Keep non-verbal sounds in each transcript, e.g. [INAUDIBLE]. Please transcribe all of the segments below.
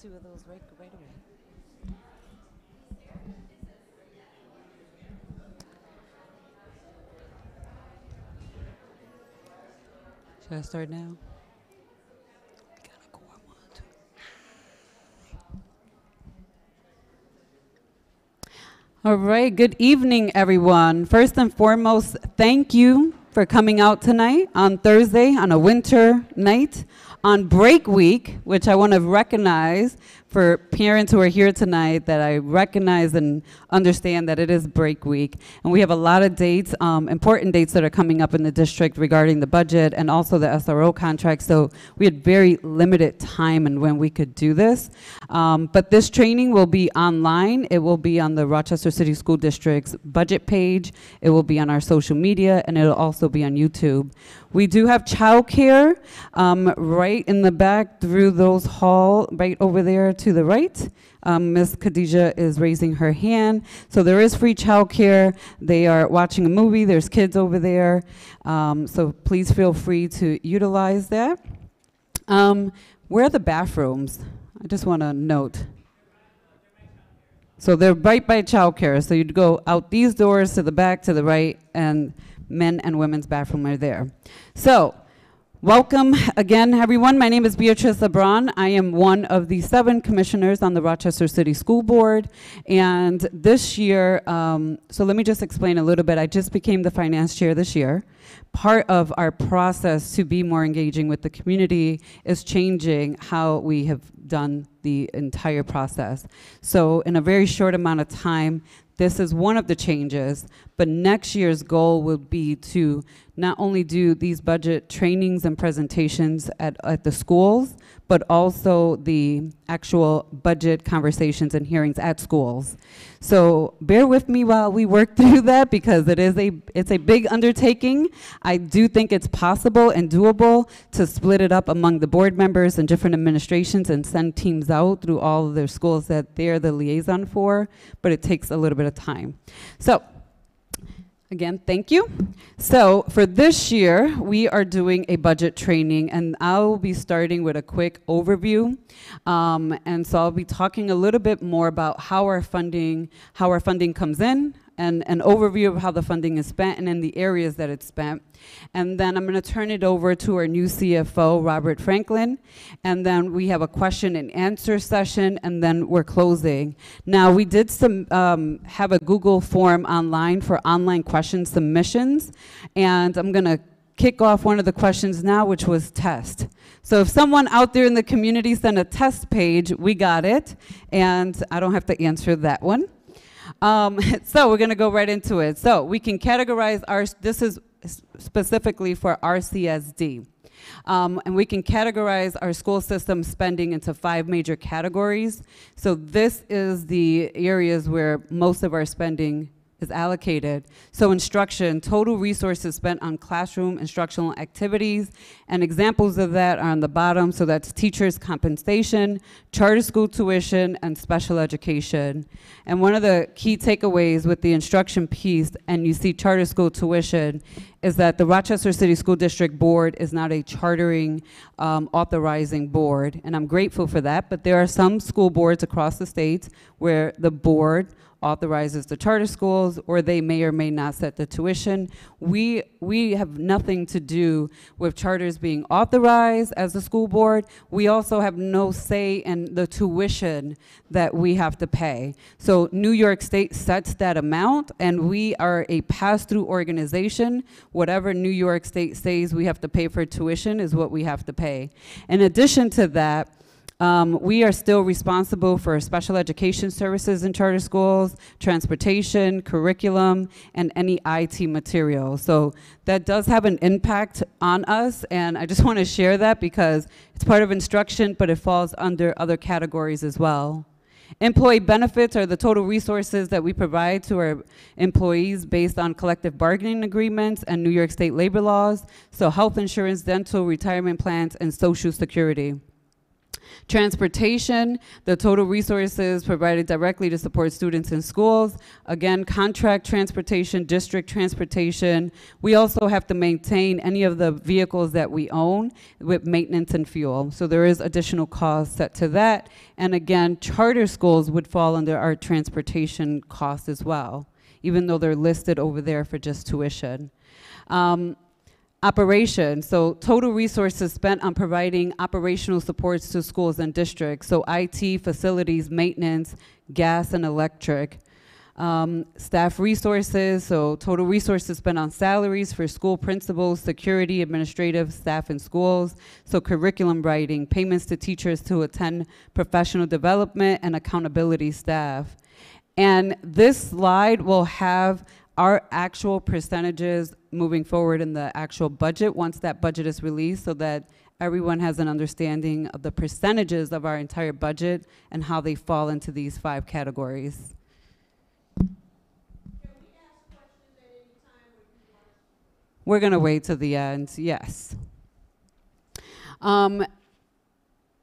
two of those right, right away. Should I start now? All right, good evening, everyone. First and foremost, thank you for coming out tonight on Thursday on a winter night on break week, which I want to recognize for parents who are here tonight that I recognize and understand that it is break week. And we have a lot of dates, um, important dates that are coming up in the district regarding the budget and also the SRO contract. So we had very limited time and when we could do this. Um, but this training will be online. It will be on the Rochester City School District's budget page. It will be on our social media and it'll also be on YouTube. We do have childcare um, right in the back through those hall, right over there to the right. Um, Ms. Khadija is raising her hand. So there is free childcare. They are watching a movie. There's kids over there. Um, so please feel free to utilize that. Um, where are the bathrooms? I just want to note. So they're right by childcare. So you'd go out these doors to the back, to the right, and men and women's bathroom are there. So, welcome again, everyone. My name is Beatrice Lebron. I am one of the seven commissioners on the Rochester City School Board. And this year, um, so let me just explain a little bit. I just became the finance chair this year. Part of our process to be more engaging with the community is changing how we have done the entire process. So, in a very short amount of time, this is one of the changes, but next year's goal will be to not only do these budget trainings and presentations at, at the schools, but also the actual budget conversations and hearings at schools. So bear with me while we work [LAUGHS] through that because it is a it's a big undertaking. I do think it's possible and doable to split it up among the board members and different administrations and send teams out through all of their schools that they're the liaison for, but it takes a little bit of time. So Again, thank you. So for this year, we are doing a budget training, and I'll be starting with a quick overview. Um, and so I'll be talking a little bit more about how our funding, how our funding comes in, and an overview of how the funding is spent and in the areas that it's spent. And then I'm going to turn it over to our new CFO, Robert Franklin. And then we have a question and answer session, and then we're closing. Now, we did some um, have a Google form online for online question submissions, and I'm going to kick off one of the questions now, which was test. So if someone out there in the community sent a test page, we got it, and I don't have to answer that one. Um, [LAUGHS] so we're going to go right into it. So we can categorize our, this is specifically for RCSD. Um, and we can categorize our school system spending into five major categories. So this is the areas where most of our spending is allocated. So instruction, total resources spent on classroom instructional activities, and examples of that are on the bottom, so that's teachers' compensation, charter school tuition, and special education. And one of the key takeaways with the instruction piece, and you see charter school tuition, is that the Rochester City School District Board is not a chartering um, authorizing board, and I'm grateful for that, but there are some school boards across the state where the board authorizes the charter schools or they may or may not set the tuition. We, we have nothing to do with charters being authorized as a school board. We also have no say in the tuition that we have to pay. So New York State sets that amount and we are a pass-through organization. Whatever New York State says we have to pay for tuition is what we have to pay. In addition to that, um, we are still responsible for special education services in charter schools, transportation, curriculum, and any IT material. So that does have an impact on us, and I just [LAUGHS] want to share that because it's part of instruction, but it falls under other categories as well. Employee benefits are the total resources that we provide to our employees based on collective bargaining agreements and New York State labor laws, so health insurance, dental, retirement plans, and social security. Transportation, the total resources provided directly to support students in schools. Again, contract transportation, district transportation. We also have to maintain any of the vehicles that we own with maintenance and fuel. So there is additional costs set to that. And again, charter schools would fall under our transportation costs as well, even though they're listed over there for just tuition. Um, Operation, so total resources spent on providing operational supports to schools and districts. So IT, facilities, maintenance, gas and electric. Um, staff resources, so total resources spent on salaries for school principals, security, administrative staff in schools. So curriculum writing, payments to teachers to attend professional development and accountability staff. And this slide will have our actual percentages moving forward in the actual budget once that budget is released so that everyone has an understanding of the percentages of our entire budget and how they fall into these five categories. We're going to wait to the end, yes. Um,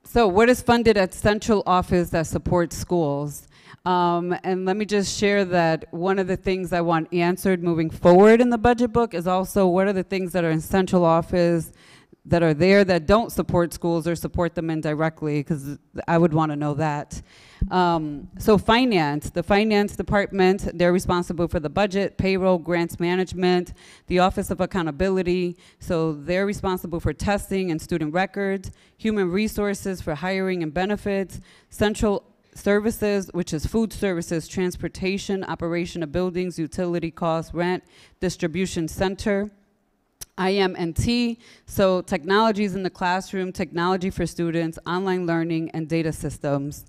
so what is funded at central office that supports schools? Um, and let me just share that one of the things I want answered moving forward in the budget book is also what are the things that are in central office that are there that don't support schools or support them indirectly, because I would want to know that. Um, so finance, the finance department, they're responsible for the budget, payroll, grants management, the Office of Accountability, so they're responsible for testing and student records, human resources for hiring and benefits, central services, which is food services, transportation, operation of buildings, utility costs, rent, distribution center. IM&T, so technologies in the classroom, technology for students, online learning, and data systems.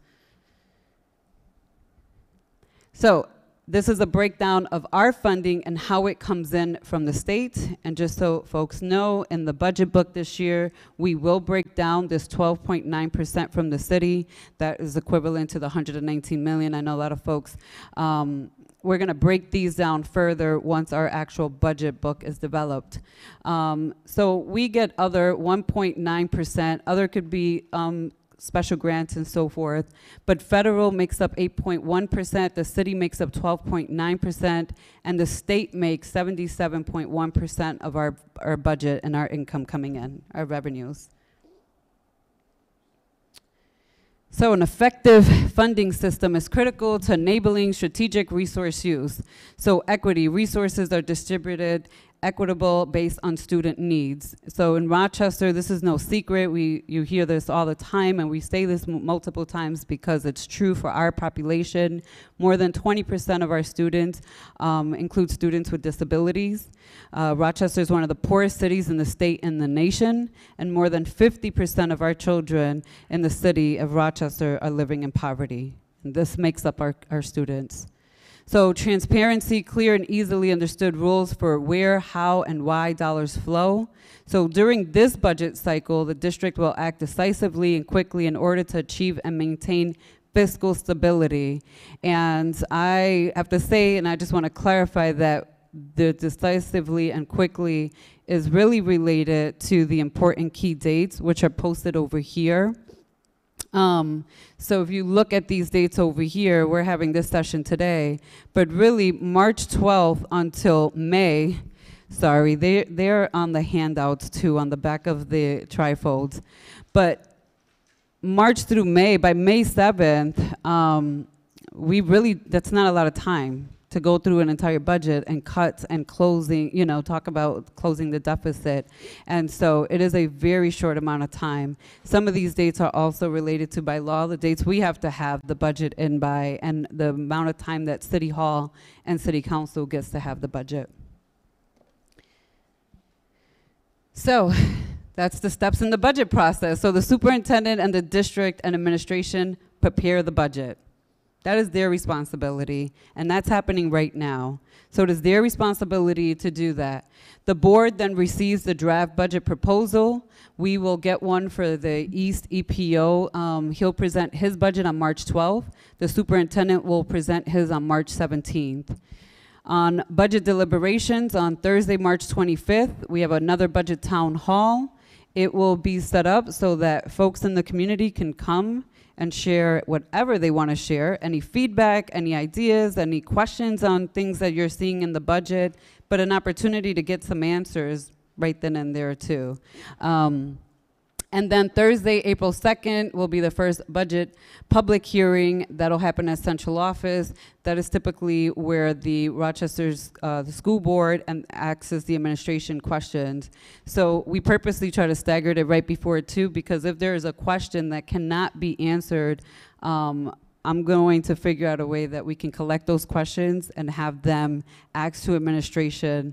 So this is a breakdown of our funding and how it comes in from the state. And just so folks know, in the budget book this year, we will break down this 12.9% from the city. That is equivalent to the 119 million. I know a lot of folks um, we're going to break these down further once our actual budget book is developed. Um, so we get other 1.9%. Other could be um, special grants and so forth. But federal makes up 8.1%, the city makes up 12.9%, and the state makes 77.1% of our, our budget and our income coming in, our revenues. So an effective funding system is critical to enabling strategic resource use. So equity, resources are distributed equitable based on student needs. So in Rochester, this is no secret. We, you hear this all the time, and we say this multiple times because it's true for our population. More than 20% of our students um, include students with disabilities. Uh, Rochester is one of the poorest cities in the state and the nation, and more than 50% of our children in the city of Rochester are living in poverty. And this makes up our, our students. So transparency, clear and easily understood rules for where, how, and why dollars flow. So during this budget cycle, the district will act decisively and quickly in order to achieve and maintain fiscal stability. And I have to say, and I just want to clarify that the decisively and quickly is really related to the important key dates, which are posted over here. Um, so if you look at these dates over here, we're having this session today, but really March 12th until May, sorry, they, they're on the handouts too, on the back of the trifolds. But March through May, by May 7th, um, we really, that's not a lot of time to go through an entire budget and cuts and closing, you know, talk about closing the deficit. And so it is a very short amount of time. Some of these dates are also related to by law the dates we have to have the budget in by and the amount of time that City Hall and City Council gets to have the budget. So [LAUGHS] that's the steps in the budget process. So the superintendent and the district and administration prepare the budget. That is their responsibility, and that's happening right now. So it is their responsibility to do that. The board then receives the draft budget proposal. We will get one for the East EPO. Um, he'll present his budget on March 12th. The superintendent will present his on March 17th. On budget deliberations on Thursday, March 25th, we have another budget town hall. It will be set up so that folks in the community can come and share whatever they want to share any feedback, any ideas, any questions on things that you're seeing in the budget, but an opportunity to get some answers right then and there, too. Um, and then Thursday, April 2nd, will be the first budget public hearing that'll happen at central office. That is typically where the Rochester's uh, the school board and access the administration questions. So we purposely try to stagger it right before it too, because if there is a question that cannot be answered, um, I'm going to figure out a way that we can collect those questions and have them asked to administration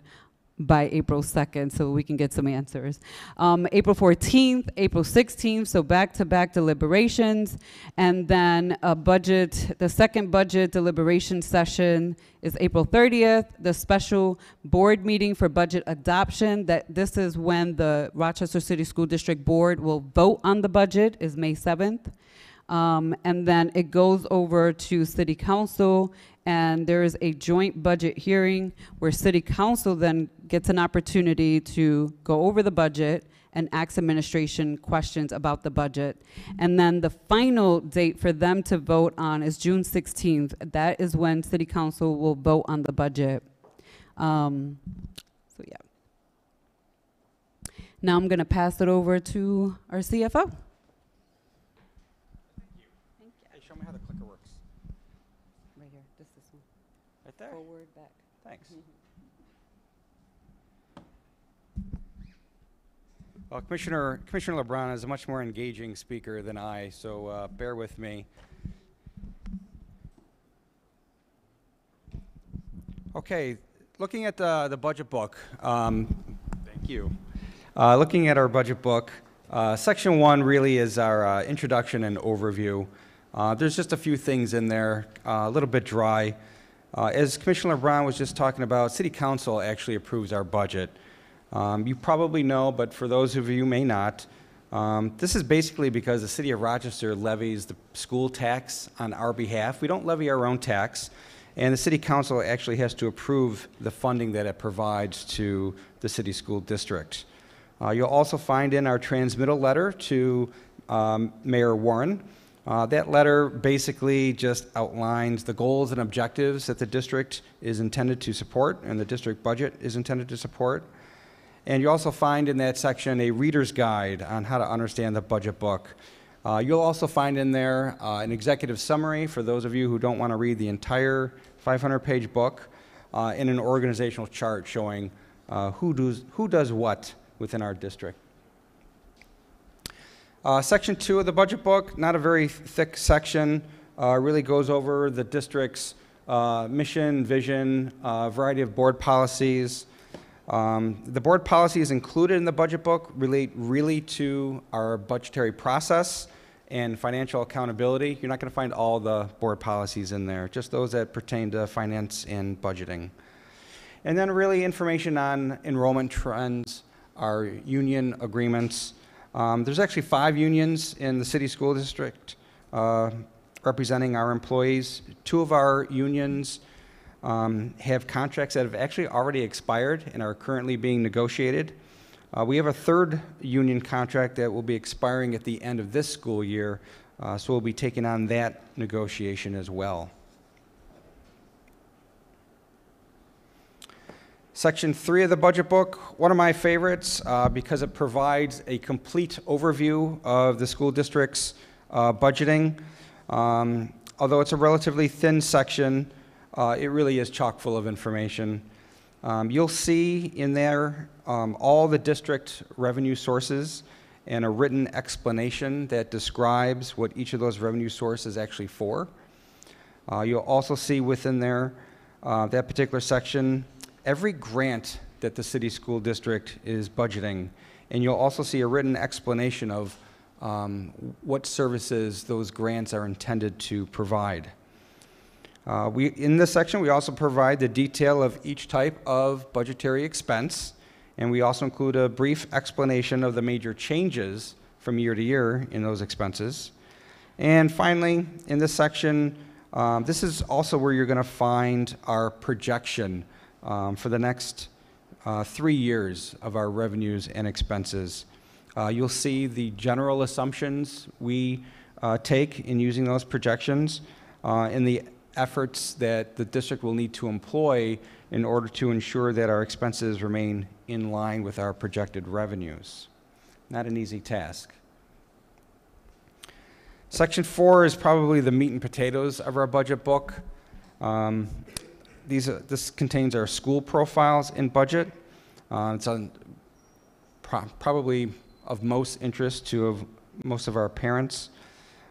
by April 2nd so we can get some answers. Um, April 14th, April 16th, so back-to-back deliberations, and then a budget, the second budget deliberation session is April 30th, the special board meeting for budget adoption, that this is when the Rochester City School District Board will vote on the budget, is May 7th. Um, and then it goes over to city council and there is a joint budget hearing where city council then gets an opportunity to go over the budget and ask administration questions about the budget. And then the final date for them to vote on is June 16th. That is when city council will vote on the budget. Um, so yeah. Now I'm gonna pass it over to our CFO. Hey, show me how the clicker works. Right here, just this one. Right there. Forward, back. Thanks. Well, Commissioner, Commissioner LeBron is a much more engaging speaker than I, so uh, bear with me. Okay, looking at the, the budget book, um, thank you. Uh, looking at our budget book, uh, section one really is our uh, introduction and overview. Uh, there's just a few things in there, uh, a little bit dry. Uh, as Commissioner Brown was just talking about, City Council actually approves our budget. Um, you probably know, but for those of you may not, um, this is basically because the City of Rochester levies the school tax on our behalf. We don't levy our own tax, and the City Council actually has to approve the funding that it provides to the City School District. Uh, you'll also find in our transmittal letter to um, Mayor Warren. Uh, that letter basically just outlines the goals and objectives that the district is intended to support and the district budget is intended to support. And you also find in that section a reader's guide on how to understand the budget book. Uh, you'll also find in there uh, an executive summary for those of you who don't want to read the entire 500 page book uh, and an organizational chart showing uh, who, does, who does what within our district. Uh, section two of the budget book, not a very thick section, uh, really goes over the district's mission, vision, a variety of board policies. Um, the board policies included in the budget book relate really to our budgetary process and financial accountability. You're not going to find all the board policies in there, just those that pertain to finance and budgeting. And then really information on enrollment trends, our union agreements. Um, there's actually five unions in the city school district uh, representing our employees. Two of our unions um, have contracts that have actually already expired and are currently being negotiated. Uh, we have a third union contract that will be expiring at the end of this school year, uh, so we'll be taking on that negotiation as well. Section three of the budget book, one of my favorites uh, because it provides a complete overview of the school district's uh, budgeting. Um, although it's a relatively thin section, uh, it really is chock full of information. Um, you'll see in there um, all the district revenue sources and a written explanation that describes what each of those revenue sources actually for. Uh, you'll also see within there uh, that particular section every grant that the city school district is budgeting, and you'll also see a written explanation of um, what services those grants are intended to provide. Uh, we, in this section, we also provide the detail of each type of budgetary expense, and we also include a brief explanation of the major changes from year to year in those expenses. And finally, in this section, um, this is also where you're going to find our projection um, for the next uh, three years of our revenues and expenses. Uh, You'll see the general assumptions we uh, take in using those projections uh, and the efforts that the district will need to employ in order to ensure that our expenses remain in line with our projected revenues. Not an easy task. Section four is probably the meat and potatoes of our budget book. Um, these are, this contains our school profiles and budget. Uh, it's on, pro- probably of most interest to of most of our parents.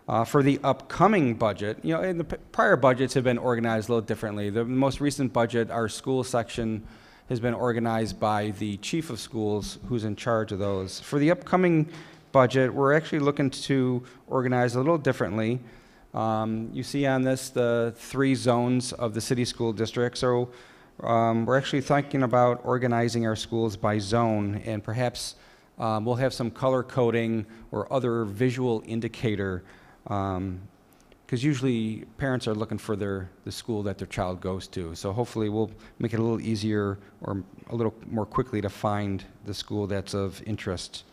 Uh, for the upcoming budget, you know, in the prior budgets have been organized a little differently. The most recent budget, our school section, has been organized by the chief of schools, who's in charge of those. For the upcoming budget, we're actually looking to organize a little differently. Um, you see on this the three zones of the city school district. So um, we're actually thinking about organizing our schools by zone, and perhaps um, we'll have some color coding or other visual indicator because usually parents are looking for their, the school that their child goes to. So hopefully we'll make it a little easier or a little more quickly to find the school that's of interest.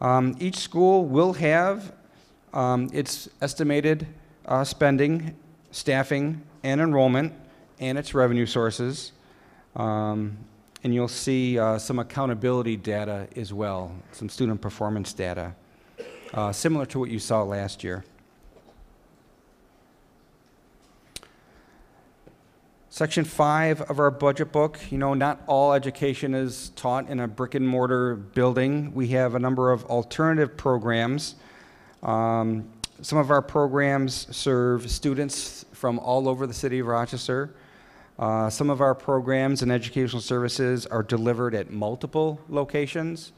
Um, each school will have um, its estimated uh, spending, staffing, and enrollment, and its revenue sources. Um, and you'll see uh, some accountability data as well, some student performance data, uh, similar to what you saw last year. Section five of our budget book, you know, not all education is taught in a brick and mortar building. We have a number of alternative programs. Um, some of our programs serve students from all over the city of Rochester. Uh, some of our programs and educational services are delivered at multiple locations.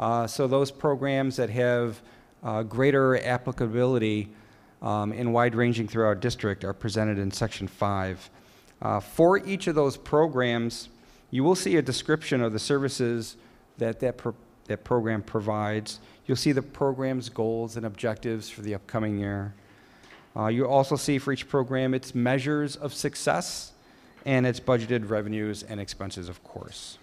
Uh, so those programs that have greater applicability um, and wide ranging through our district are presented in section five. Uh, for each of those programs, you will see a description of the services that that, pro- that program provides. You'll see the program's goals and objectives for the upcoming year. Uh, you'll also see for each program its measures of success and its budgeted revenues and expenses, of course.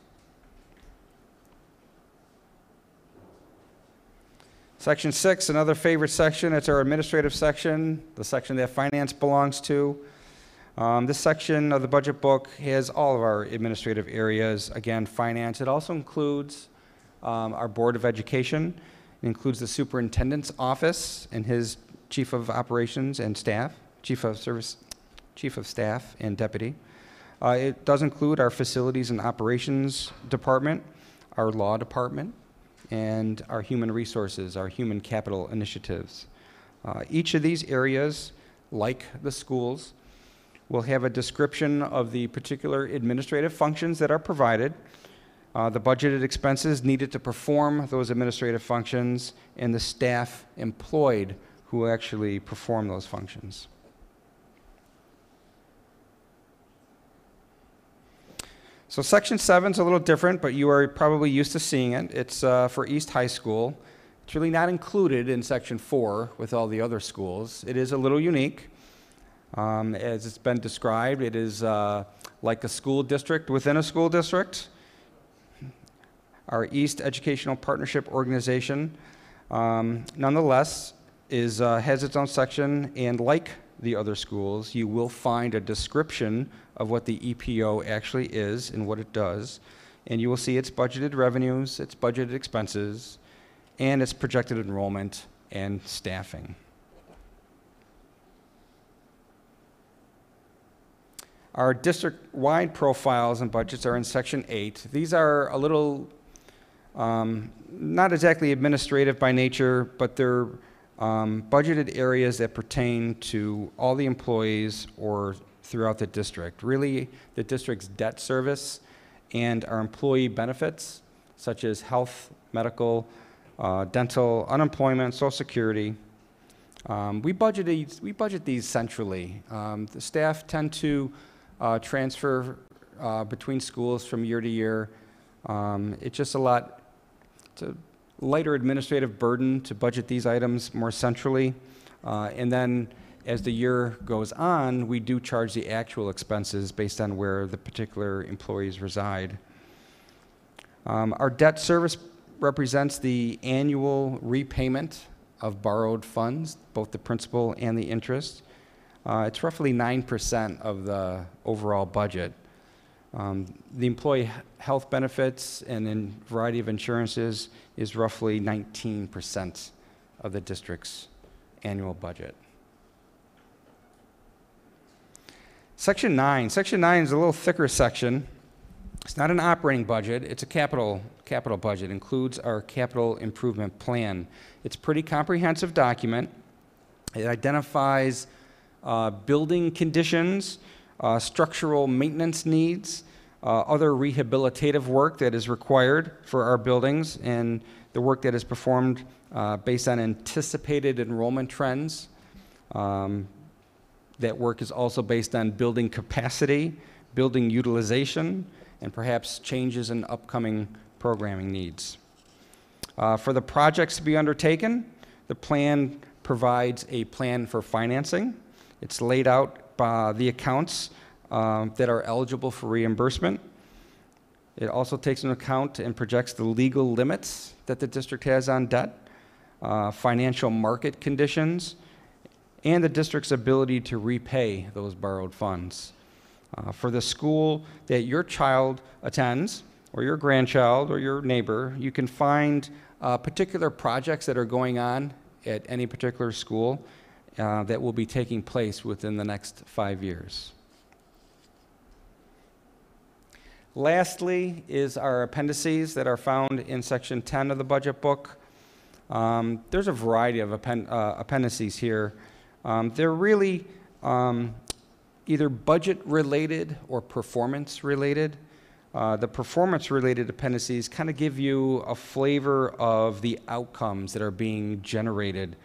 Section six, another favorite section, it's our administrative section, the section that finance belongs to. Um, this section of the budget book has all of our administrative areas. Again, finance. It also includes um, our Board of Education. It includes the superintendent's office and his chief of operations and staff, chief of service, chief of staff and deputy. Uh, it does include our facilities and operations department, our law department, and our human resources, our human capital initiatives. Uh, each of these areas, like the schools, will have a description of the particular administrative functions that are provided, uh, the budgeted expenses needed to perform those administrative functions, and the staff employed who actually perform those functions. So section seven is a little different, but you are probably used to seeing it. It's uh, for East High School. It's really not included in section four with all the other schools. It is a little unique. Um, as it's been described, it is uh, like a school district within a school district. Our East Educational Partnership Organization, um, nonetheless, is, uh, has its own section, and like the other schools, you will find a description of what the EPO actually is and what it does. And you will see its budgeted revenues, its budgeted expenses, and its projected enrollment and staffing. Our district-wide profiles and budgets are in section eight. These are a little, um, not exactly administrative by nature, but they're um, budgeted areas that pertain to all the employees or throughout the district. Really, the district's debt service and our employee benefits, such as health, medical, uh, dental, unemployment, social security. Um, we, budget these, we budget these centrally. Um, the staff tend to uh, transfer uh, between schools from year to year. Um, it's just a lot, it's a lighter administrative burden to budget these items more centrally. Uh, and then as the year goes on, we do charge the actual expenses based on where the particular employees reside. Um, our debt service represents the annual repayment of borrowed funds, both the principal and the interest. Uh, It's roughly 9% of the overall budget. Um, The employee health benefits and a variety of insurances is roughly 19% of the district's annual budget. Section 9. Section 9 is a little thicker section. It's not an operating budget, it's a capital, capital budget. Includes our capital improvement plan. It's a pretty comprehensive document. It identifies uh, building conditions, uh, structural maintenance needs, uh, other rehabilitative work that is required for our buildings, and the work that is performed uh, based on anticipated enrollment trends. Um, that work is also based on building capacity, building utilization, and perhaps changes in upcoming programming needs. Uh, For the projects to be undertaken, the plan provides a plan for financing. It's laid out by the accounts um, that are eligible for reimbursement. It also takes into account and projects the legal limits that the district has on debt, uh, financial market conditions, and the district's ability to repay those borrowed funds. Uh, For the school that your child attends, or your grandchild, or your neighbor, you can find uh, particular projects that are going on at any particular school uh, that will be taking place within the next five years. Lastly is our appendices that are found in section 10 of the budget book. Um, There's a variety of appen- uh, appendices here. Um, They're really um, either budget-related or performance-related. Uh, The performance-related appendices kind of give you a flavor of the outcomes that are being generated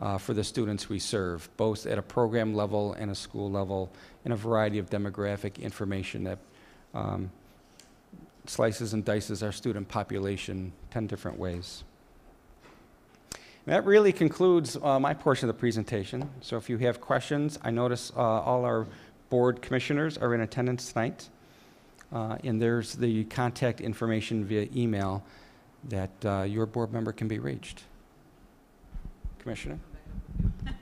uh, for the students we serve, both at a program level and a school level, and a variety of demographic information that um, slices and dices our student population 10 different ways. That really concludes uh, my portion of the presentation. So if you have questions, I notice uh, all our board commissioners are in attendance tonight. Uh, And there's the contact information via email that uh, your board member can be reached. Commissioner? [LAUGHS]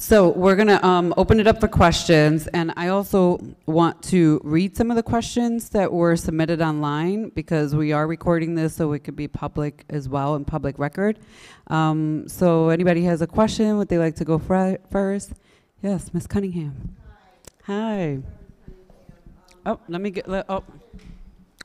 So we're going to um, open it up for questions, and I also want to read some of the questions that were submitted online because we are recording this so it could be public as well and public record. Um, so anybody has a question, would they like to go fir- first? Yes, Ms. Cunningham. Hi. Oh, let me get. Let, oh,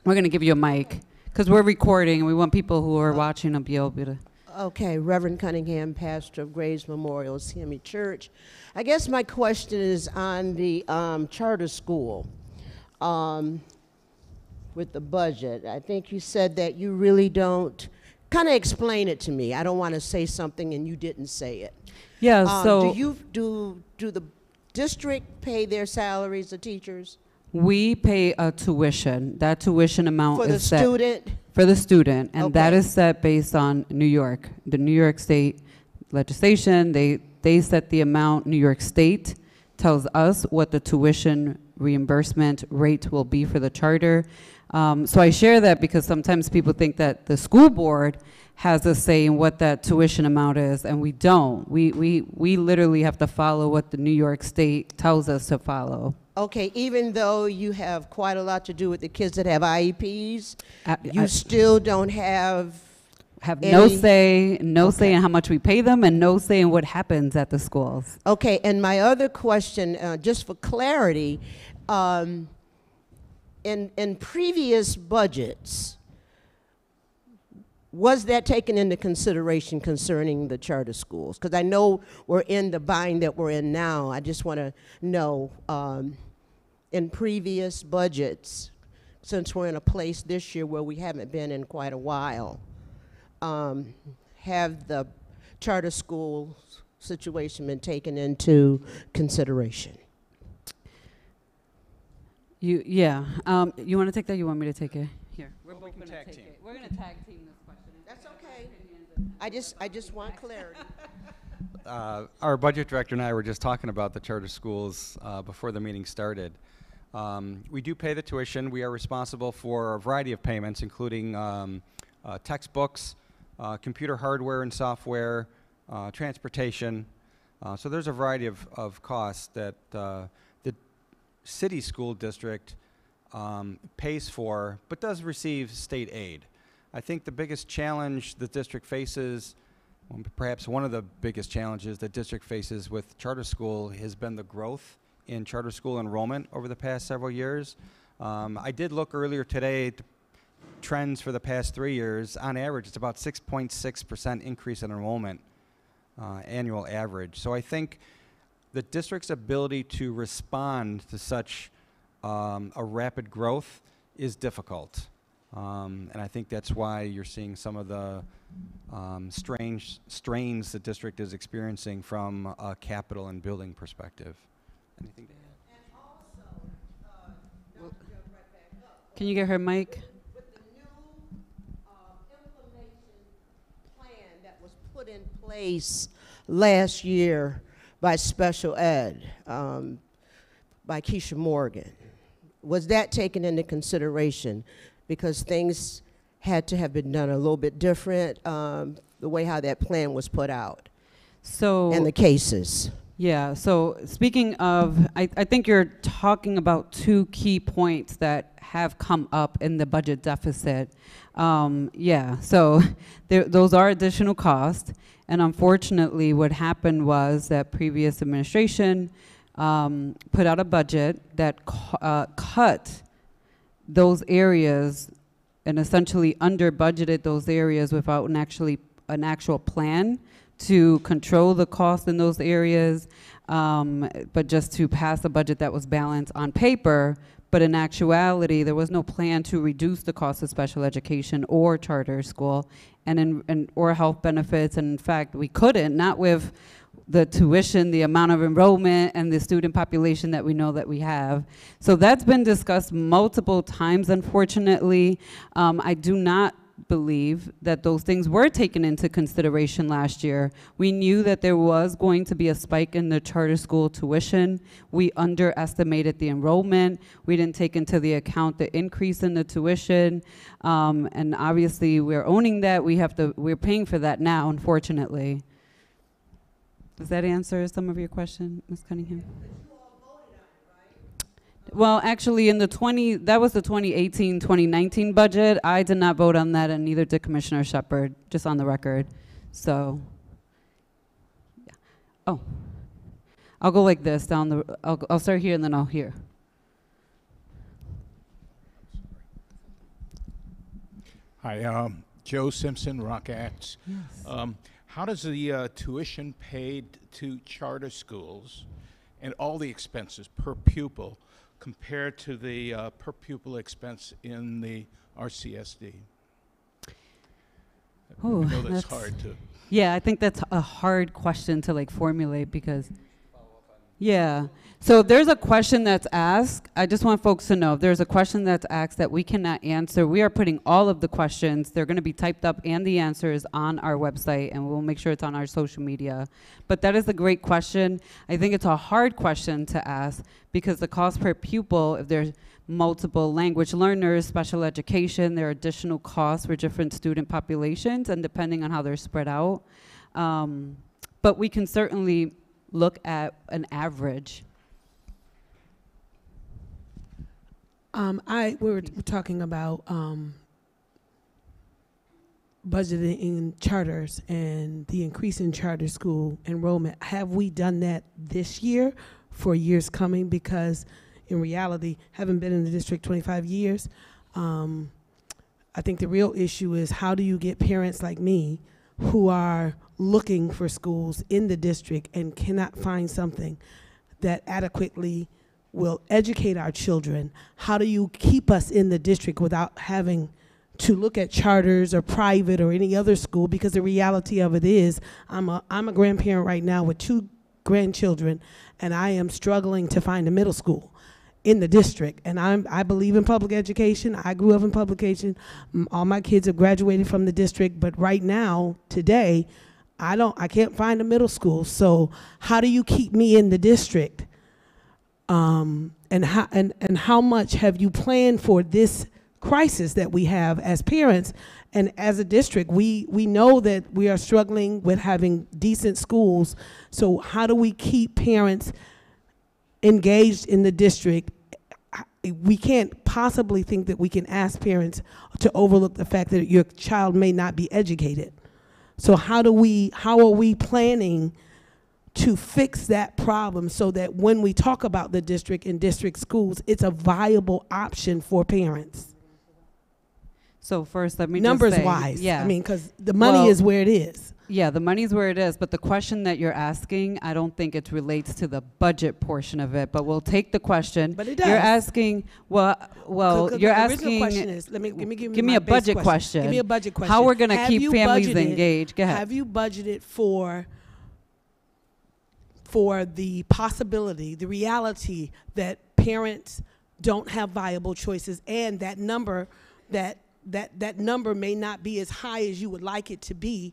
we're going to give you a mic because we're recording, and we want people who are watching to be able to. Okay, Reverend Cunningham, pastor of Graves Memorial CME Church. I guess my question is on the um, charter school um, with the budget. I think you said that you really don't, kind of explain it to me. I don't want to say something and you didn't say it. Yeah. Um, so do you do do the district pay their salaries of teachers We pay a tuition. That tuition amount for the is set student? For the student, and that is that Okay. is set based on New York, the New York State legislation. They they set the amount. New York State tells us what the tuition reimbursement rate will be for the charter. Um, so I share that because sometimes people think that the school board has a say in what that tuition amount is, and we don't. We we we literally have to follow what the New York State tells us to follow. Okay, even though you have quite a lot to do with the kids that have IEPs, I- you I- still don't have have no Any- say, no say Okay. in how much we pay them, and no say in what happens at the schools. Okay, and my other question, uh, just for clarity, um, in, in previous budgets, was that taken into consideration concerning the charter schools? Because I know we're in the bind that we're in now. I just want to know, um, in previous budgets, since we're in a place this year where we haven't been in quite a while, um, have the charter school situation been taken into consideration? You, yeah. Um, you want to take that? You want me to take it? Here. We're both gonna tag team. We're gonna tag team this question. That's okay. I just, I just want clarity. Uh, Our budget director and I were just talking about the charter schools uh, before the meeting started. Um, we do pay the tuition. We are responsible for a variety of payments, including um, uh, textbooks, uh, computer hardware and software, uh, transportation. Uh, so there's a variety of, of costs that uh, the city school district um, pays for, but does receive state aid. I think the biggest challenge the district faces, perhaps one of the biggest challenges the district faces with charter school has been the growth in charter school enrollment over the past several years. Um, I did look earlier today at trends for the past three years. On average, it's about 6.6% increase in enrollment, uh, annual average. So I think the district's ability to respond to such um, a rapid growth is difficult. Um, and I think that's why you're seeing some of the um, strange strains the district is experiencing from a capital and building perspective. Anything to add? Can you get her mic? With the new um, implementation plan that was put in place last year by special ed, um, by Keisha Morgan, was that taken into consideration? Because things had to have been done a little bit different, um, the way how that plan was put out, So. and the cases. Yeah, so speaking of, I, I think you're talking about two key points that have come up in the budget deficit. Um, yeah, so [LAUGHS] there, those are additional costs. And unfortunately, what happened was that previous administration um, put out a budget that uh, cut those areas and essentially under budgeted those areas without an actually an actual plan to control the cost in those areas, um, but just to pass a budget that was balanced on paper. But in actuality, there was no plan to reduce the cost of special education or charter school, and in, and or health benefits. And in fact, we couldn't, not with the tuition, the amount of enrollment, and the student population that we know that we have. So that's been discussed multiple times, unfortunately. Um, I do not believe that those things were taken into consideration last year. We knew that there was going to be a spike in the charter school tuition. We underestimated the enrollment. We didn't take into the account the increase in the tuition. Um, and obviously, we're owning that. We have to, we're paying for that now, unfortunately. Does that answer some of your question, Ms. Cunningham? Well, actually, in the 20, that was the 2018, 2019 budget. I did not vote on that, and neither did Commissioner Sheppard, just on the record. So, yeah. Oh, I'll go like this down the, I'll, I'll start here and then I'll here. Hi, um, Joe Simpson, Rockettes. Um, how does the uh, tuition paid to charter schools and all the expenses per pupil compare to the uh, per pupil expense in the RCSD? Know that's that's- hard to. Yeah, I think that's a hard question to like formulate because, yeah. So if there's a question that's asked, I just want folks to know if there's a question that's asked that we cannot answer, we are putting all of the questions, they're going to be typed up and the answers on our website and we'll make sure it's on our social media. But that is a great question. I think it's a hard question to ask because the cost per pupil, if there's multiple language learners, special education, there are additional costs for different student populations and depending on how they're spread out. Um, but we can certainly look at an average. Um, I, we were talking about, um, budgeting in charters and the increase in charter school enrollment. Have we done that this year for years coming? Because in reality, having been in the district twenty-five years, um, I think the real issue is how do you get parents like me who are looking for schools in the district and cannot find something that adequately will educate our children. How do you keep us in the district without having to look at charters or private or any other school? Because the reality of it is, I'm a, I'm a grandparent right now with two grandchildren, and I am struggling to find a middle school in the district. And I'm, I believe in public education. I grew up in public education. All my kids have graduated from the district, but right now, today, I don't, I can't find a middle school. So how do you keep me in the district? Um, and how and, and how much have you planned for this crisis that we have as parents and as a district? We we know that we are struggling with having decent schools. So how do we keep parents engaged in the district? We can't possibly think that we can ask parents to overlook the fact that your child may not be educated. So how do we how are we planning to fix that problem so that when we talk about the district and district schools, it's a viable option for parents? So first, let me Numbers just say, wise. yeah, I mean, because the money Well- is where it is. Yeah, the money's where it is, but the question that you're asking, I don't think it relates to the budget portion of it. But we'll take the question. But it does. You're asking, well, well, you're the asking. question is, let me, let me give give me a budget Give question. Give me a budget question. How we're gonna Have keep families budgeted- engaged? Go ahead. Have you budgeted for for the possibility, the reality that parents don't have viable choices and that number that that that number may not be as high as you would like it to be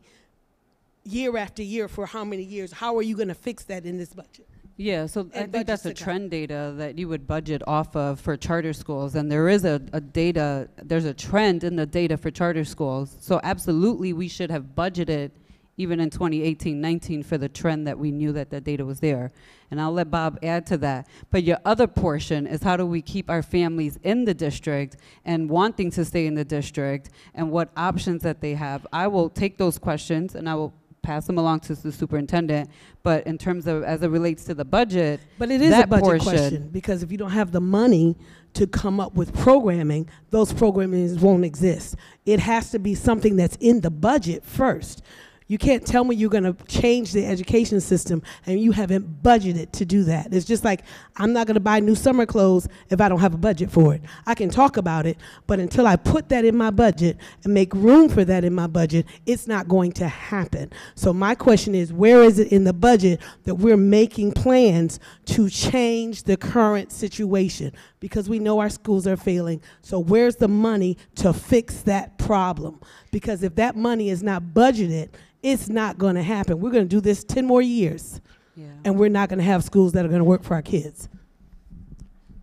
year after year for how many years? How are you going to fix that in this budget? Yeah, so I think that's a trend data that you would budget off of for charter schools. And there is a, a data, there's a trend in the data for charter schools. So absolutely, we should have budgeted even in 2018, 19 for the trend that we knew that the data was there. And I'll let Bob add to that. But your other portion is how do we keep our families in the district and wanting to stay in the district and what options that they have. I will take those questions and I will pass them along to the superintendent. But in terms of, as it relates to the budget, But it is a That budget portion- question because if you don't have the money to come up with programming, those programmings won't exist. It has to be something that's in the budget first. You can't tell me you're going to change the education system and you haven't budgeted to do that. It's just like I'm not going to buy new summer clothes if I don't have a budget for it. I can talk about it, but until I put that in my budget and make room for that in my budget, it's not going to happen. So my question is, where is it in the budget that we're making plans to change the current situation? Because we know our schools are failing. So where's the money to fix that problem? Because if that money is not budgeted, it's not going to happen. We're going to do this 10 more years, yeah. and we're not going to have schools that are going to work for our kids.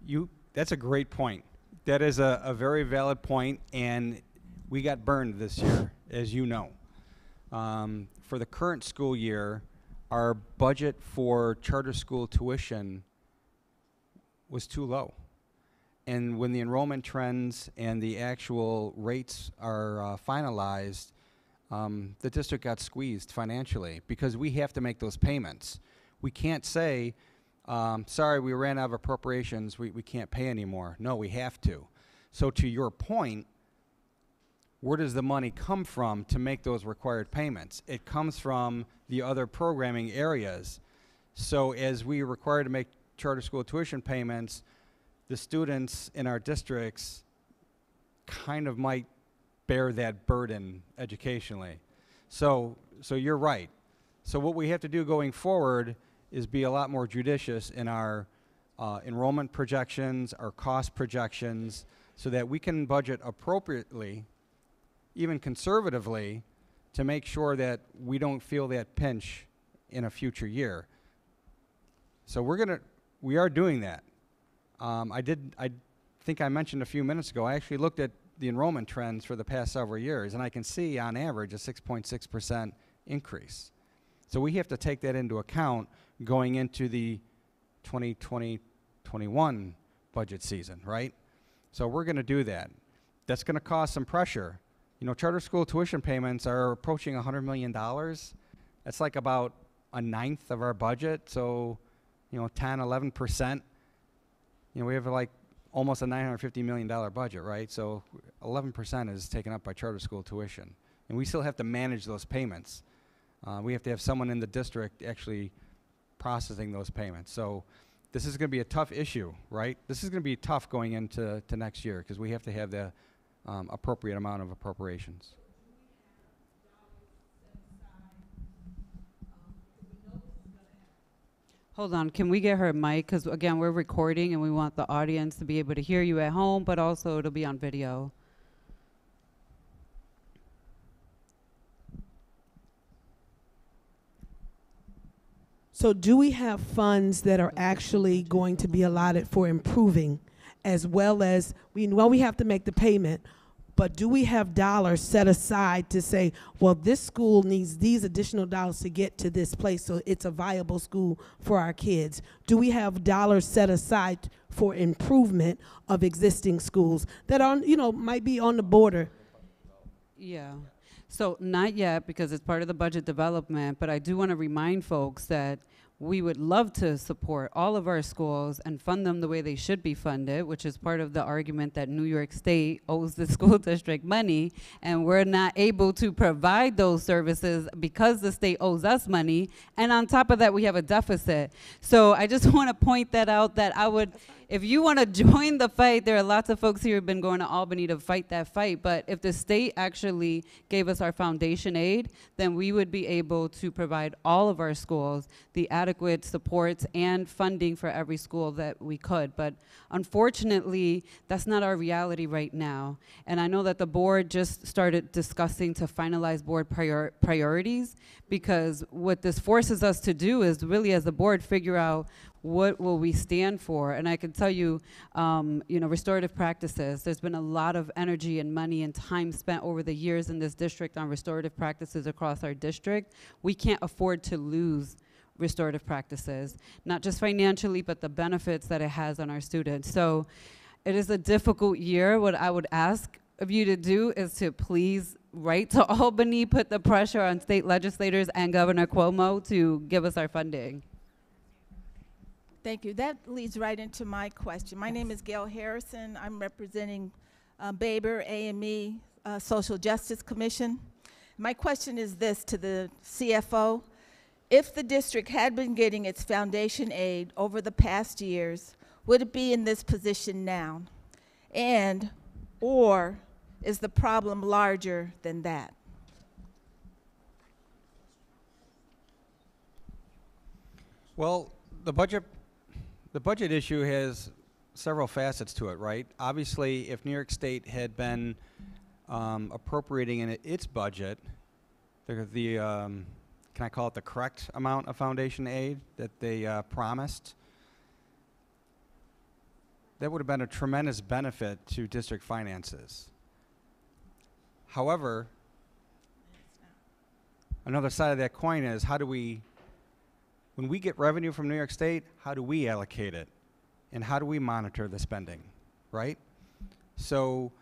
You, that's a great point. That is a, a very valid point, and we got burned this year, as you know. Um, for the current school year, our budget for charter school tuition was too low. And when the enrollment trends and the actual rates are uh, finalized, um, the district got squeezed financially because we have to make those payments. We can't say, um, sorry, we ran out of appropriations, we, we can't pay anymore. No, we have to. So to your point, where does the money come from to make those required payments? It comes from the other programming areas. So as we require to make charter school tuition payments, the students in our districts kind of might bear that burden educationally. So, so you're right. So what we have to do going forward is be a lot more judicious in our uh, enrollment projections, our cost projections, so that we can budget appropriately, even conservatively, to make sure that we don't feel that pinch in a future year. So we're gonna, we are doing that. Um, I did, I think I mentioned a few minutes ago, I actually looked at the enrollment trends for the past several years, and I can see on average a 6.6% increase. So we have to take that into account going into the 2020-21 budget season, right? So we're going to do that. That's going to cause some pressure. You know, charter school tuition payments are approaching $100 million. That's like about a ninth of our budget, so, you know, 10, 11%. You know, we have like almost a $950 million budget, right? So 11% is taken up by charter school tuition. And we still have to manage those payments. Uh, we have to have someone in the district actually processing those payments. So this is going to be a tough issue, right? This is going to be tough going into to next year because we have to have the um, appropriate amount of appropriations. Hold on, can we get her a mic? Because again, we're recording and we want the audience to be able to hear you at home, but also it'll be on video. So do we have funds that are actually going to be allotted for improving as well as, we, well, we have to make the payment, but do we have dollars set aside to say, well, this school needs these additional dollars to get to this place so it's a viable school for our kids? Do we have dollars set aside for improvement of existing schools that are, you know, might be on the border? Yeah. So not yet because it's part of the budget development, but I do want to remind folks that we would love to support all of our schools and fund them the way they should be funded, which is part of the argument that New York State owes the [LAUGHS] school district money and we're not able to provide those services because the state owes us money. And on top of that, we have a deficit. So I just [LAUGHS] want to point that out that I would, if you want to [LAUGHS] join the fight, there are lots of folks here who've been going to Albany to fight that fight. But if the state actually gave us our foundation aid, then we would be able to provide all of our schools the adequate supports and funding for every school that we could. But unfortunately, that's not our reality right now. And I know that the board just started discussing to finalize board prior- priorities because what this forces us to do is really as a board figure out what will we stand for? And I can tell you, um, you know, restorative practices, there's been a lot of energy and money and time spent over the years in this district on restorative practices across our district. We can't afford to lose restorative practices, not just financially, but the benefits that it has on our students. So it is a difficult year. What I would ask of you to do is to please write to [LAUGHS] Albany, put the pressure on state legislators and Governor Cuomo to give us our funding. Thank you. That leads right into my question. My name is Gail Harrison. I'm representing uh, Baber AME uh, Social Justice Commission. My question is this to the CFO. If the district had been getting its foundation aid over the past years, would it be in this position now? And, or is the problem larger than that? Well, the budget, the budget issue has several facets to it, right? Obviously, if New York State had been um, appropriating in its budget, the, the um, can I call it the correct amount of foundation aid that they uh, promised, that would have been a tremendous benefit to district finances. However, another side of that coin is how do we when we get revenue from New York State, how do we allocate it? And how do we monitor the spending, right? So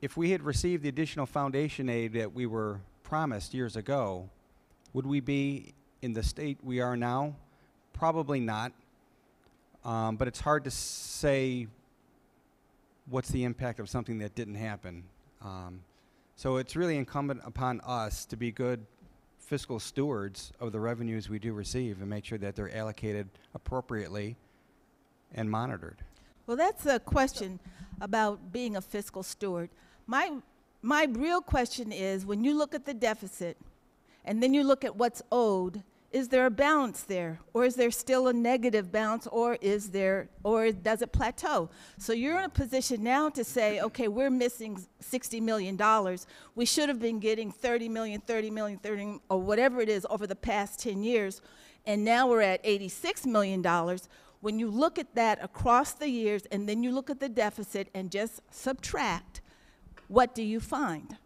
if we had received the additional foundation aid that we were promised years ago, would we be in the state we are now? Probably not. Um, but it's hard to say what's the impact of something that didn't happen. Um, so it's really incumbent upon us to be good fiscal stewards of the revenues we do receive and make sure that they're allocated appropriately and monitored. Well, that's a question about being a fiscal steward. My, my real question is when you look at the deficit and then you look at what's owed, is there a balance there? Or is there still a negative balance or is there or does it plateau? So you're in a position now to say okay we're missing 60 million dollars. We should have been getting 30 million 30 million 30 or whatever it is over the past 10 years and now we're at 86 million dollars. When you look at that across the years and then you look at the deficit and just subtract what do you find?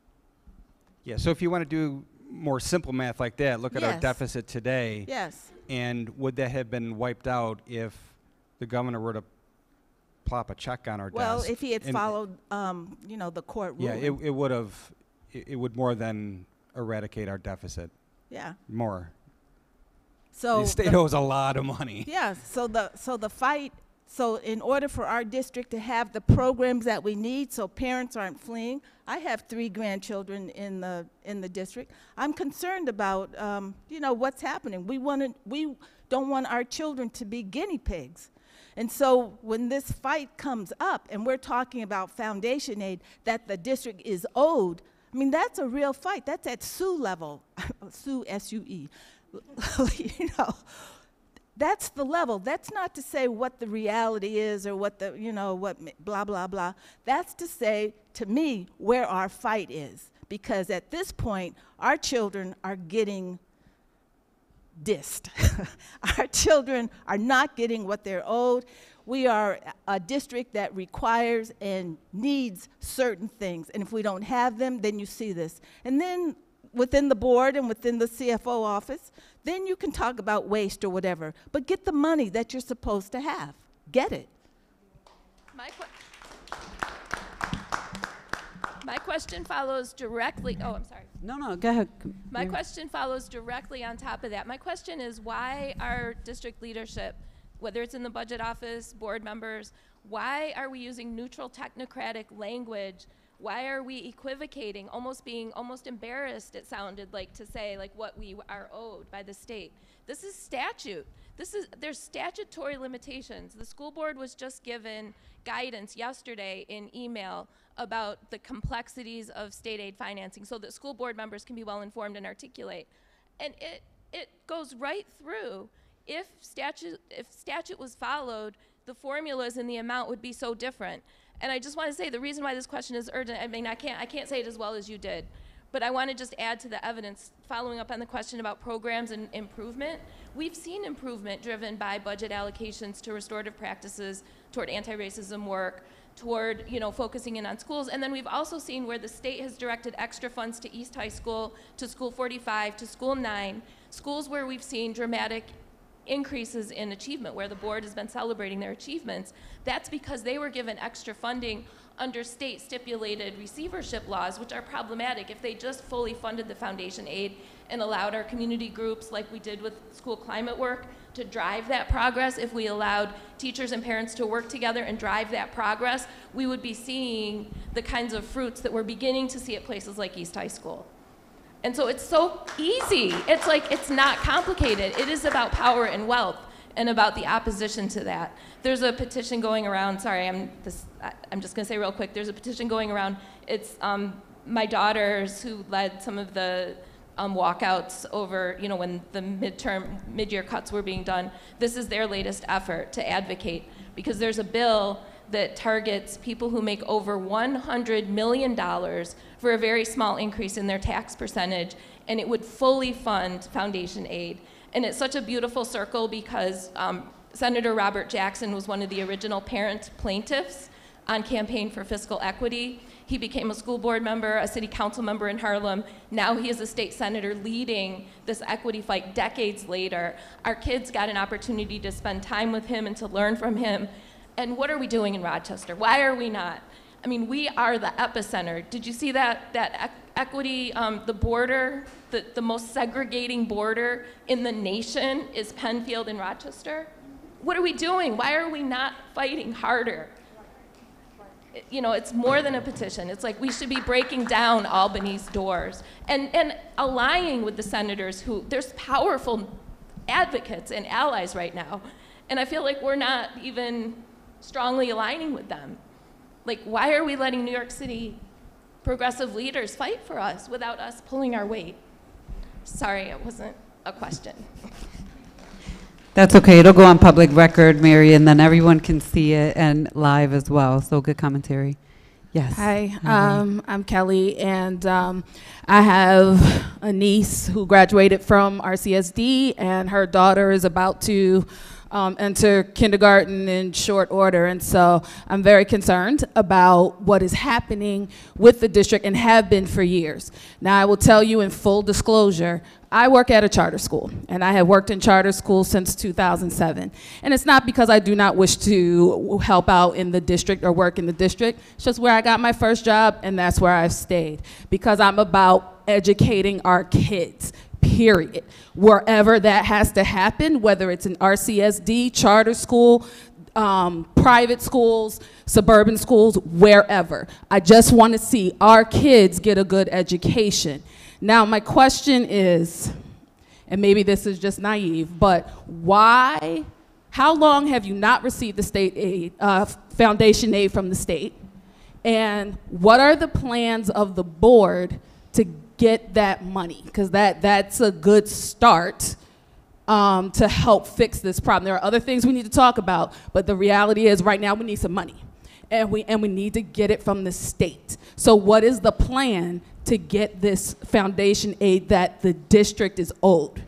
Yeah, so if you want to do more simple math like that, look at our Yes. deficit today. yes And would that have been wiped out if the governor were to plop a check on our well desk? if he had And- followed um, you know the court Yeah, ruling it, it would have, it, it would more than eradicate our deficit, yeah more. so The state the- owes a lot of money. Yeah, so the, so the fight, so in order for our district to have the programs that we need so parents aren't fleeing, I have three grandchildren in the, in the district. I'm concerned about, um, you know, what's happening. We want to, we don't want our children to be guinea pigs. And so when this fight comes up and we're talking about foundation aid that the district is owed, I mean, that's a real fight. That's at Sue level, [LAUGHS] Sue, S-U-E. [LAUGHS] you know, that's the level. That's not to say what the reality is or what the, you know, what blah, blah, blah. That's to say, to me, where our fight is. Because at this point, our children are getting dissed. [LAUGHS] Our children are not getting what they're owed. We are a district that requires and needs certain things. And if we don't have them, then you see this. And then within the board and within the CFO office, then you can talk about waste or whatever. But get the money that you're supposed to have. Get it. My, que- my question follows directly. Oh, I'm sorry. No, no, go ahead. My question follows directly on top of that. My question is why our district leadership, whether it's in the budget office, board members, why are we using neutral technocratic language? Why are we equivocating, almost being almost embarrassed, it sounded like, to say like what we are owed by the state? This is statute. This is there's statutory limitations. The school board was just given guidance yesterday in email about the complexities of state aid financing so that school board members can be well informed and articulate. And it it goes right through if statute if statute was followed, the formulas and the amount would be so different. And I just want to say the reason why this question is urgent, I mean I can't I can't say it as well as you did. But I want to just add to the evidence, following up on the question about programs and improvement. We've seen improvement driven by budget allocations to restorative practices, toward anti-racism work, toward you know focusing in on schools. And then we've also seen where the state has directed extra funds to East High School, to School 45, to School 9, schools where we've seen dramatic increases in achievement, where the board has been celebrating their achievements. That's because they were given extra funding under state stipulated receivership laws, which are problematic. If they just fully funded the foundation aid and allowed our community groups, like we did with school climate work, to drive that progress, if we allowed teachers and parents to work together and drive that progress, we would be seeing the kinds of fruits that we're beginning to see at places like East High School. And so it's so easy. It's like it's not complicated. It is about power and wealth and about the opposition to that. There's a petition going around. Sorry, I'm this. I'm just going to say real quick. There's a petition going around. It's um, my daughters who led some of the um, walkouts over, you know, when the midterm, mid-year cuts were being done. This is their latest effort to advocate because there's a bill that targets people who make over $100 million for a very small increase in their tax percentage, and it would fully fund foundation aid. And it's such a beautiful circle because um, Senator Robert Jackson was one of the original parent plaintiffs on Campaign for Fiscal Equity. He became a school board member, a city council member in Harlem. Now he is a state senator leading this equity fight decades later. Our kids got an opportunity to spend time with him and to learn from him. And what are we doing in Rochester? Why are we not? I mean, we are the epicenter. Did you see that, that equ- equity, um, the border, the, the most segregating border in the nation is Penfield and Rochester? What are we doing? Why are we not fighting harder? You know, it's more than a petition. It's like we should be breaking down Albany's doors and, and allying with the senators who, there's powerful advocates and allies right now. And I feel like we're not even strongly aligning with them. Like, why are we letting New York City progressive leaders fight for us without us pulling our weight? Sorry, it wasn't a question. That's okay. It'll go on public record, Mary, and then everyone can see it and live as well. So good commentary. Yes. Hi, Hi. um, I'm Kelly, and um, I have a niece who graduated from RCSD, and her daughter is about to um, enter kindergarten in short order. And so I'm very concerned about what is happening with the district and have been for years. Now, I will tell you in full disclosure, I work at a charter school, and I have worked in charter schools since 2007. And it's not because I do not wish to help out in the district or work in the district. It's just where I got my first job, and that's where I've stayed. Because I'm about educating our kids, period. Wherever that has to happen, whether it's an RCSD, charter school, um, private schools, suburban schools, wherever. I just want to see our kids get a good education. Now, my question is, and maybe this is just naive, but why, how long have you not received the state aid, uh, foundation aid from the state? And what are the plans of the board to get that money? Because that, that's a good start um, to help fix this problem. There are other things we need to talk about, but the reality is right now we need some money. And we, and we need to get it from the state. So, what is the plan to get this foundation aid that the district is owed?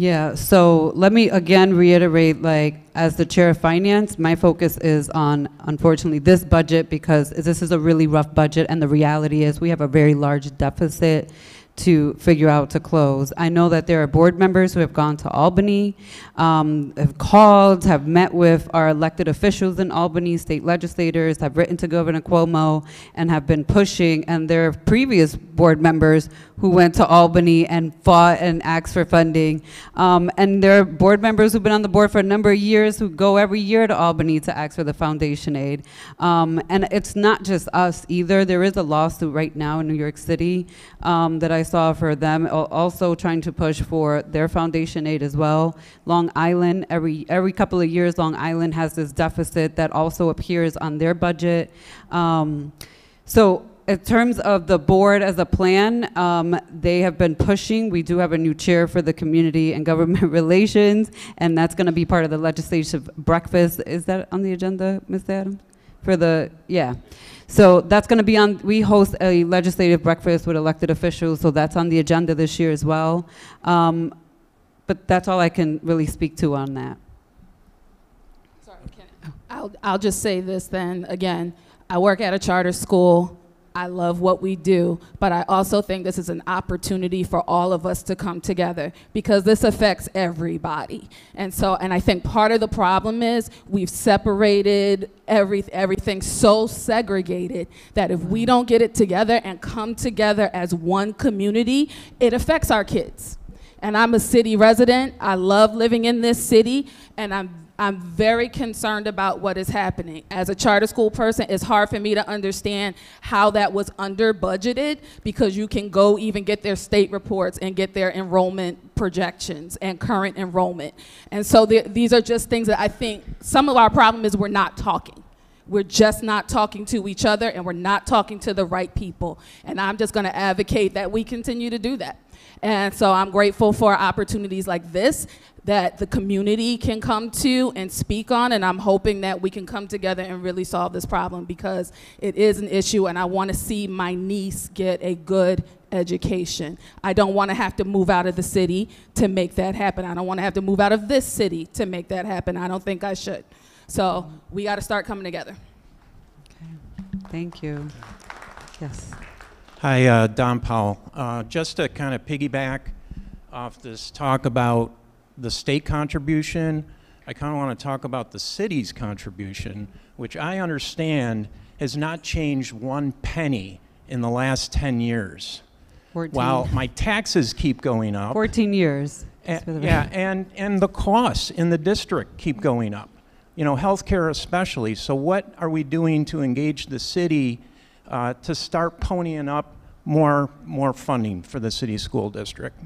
Yeah, so let me again reiterate, like, as the chair of finance, my focus is on, unfortunately, this budget because this is a really rough budget, and the reality is we have a very large deficit to figure out to close. I know that there are board members who have gone to Albany, um, have called, have met with our elected officials in Albany, state legislators, have written to Governor Cuomo, and have been pushing, and there are previous board members who went to Albany and fought and asked for funding. Um, and there are board members who've been on the board for a number of years who go every year to Albany to ask for the foundation aid. Um, and it's not just us either. There is a lawsuit right now in New York City um, that I saw for them, also trying to push for their foundation aid as well. Long Island, every every couple of years, Long Island has this deficit that also appears on their budget. Um, so in terms of the board as a plan, um, they have been pushing. We do have a new chair for the community and government [LAUGHS] relations, and that's going to be part of the legislative breakfast. Is that on the agenda, Ms. Adams? For the, yeah. So that's going to be on, we host a legislative breakfast with elected officials, so that's on the agenda this year as well. Um, but that's all I can really speak to on that. Sorry, can- I'll, I'll just say this then, again, I work at a charter school. I love what we do, but I also think this is an opportunity for all of us to come together because this affects everybody. And so, and I think part of the problem is we've separated every, everything so segregated that if we don't get it together and come together as one community, it affects our kids. And I'm a city resident. I love living in this city, and I'm I'm very concerned about what is happening. As a charter school person, it's hard for me to understand how that was under budgeted because you can go even get their state reports and get their enrollment projections and current enrollment. And so the, these are just things that I think some of our problem is we're not talking. We're just not talking to each other and we're not talking to the right people. And I'm just going to advocate that we continue to do that. And so I'm grateful for opportunities like this that the community can come to and speak on. And I'm hoping that we can come together and really solve this problem because it is an issue and I want to see my niece get a good education. I don't want to have to move out of the city to make that happen. I don't want to have to move out of this city to make that happen. I don't think I should. So we got to start coming together. Okay. Thank you. Yes. Hi, uh, Don Powell. Uh, Just to kind of piggyback off this talk about the state contribution, I kind of want to talk about the city's contribution, which I understand has not changed one penny in the last 10 years. 14. While my taxes keep going up. 14 years. A- for the- Yeah, and, and the costs in the district keep going up, you know, healthcare especially. So what are we doing to engage the city uh, to start ponying up more, more funding for the city school district?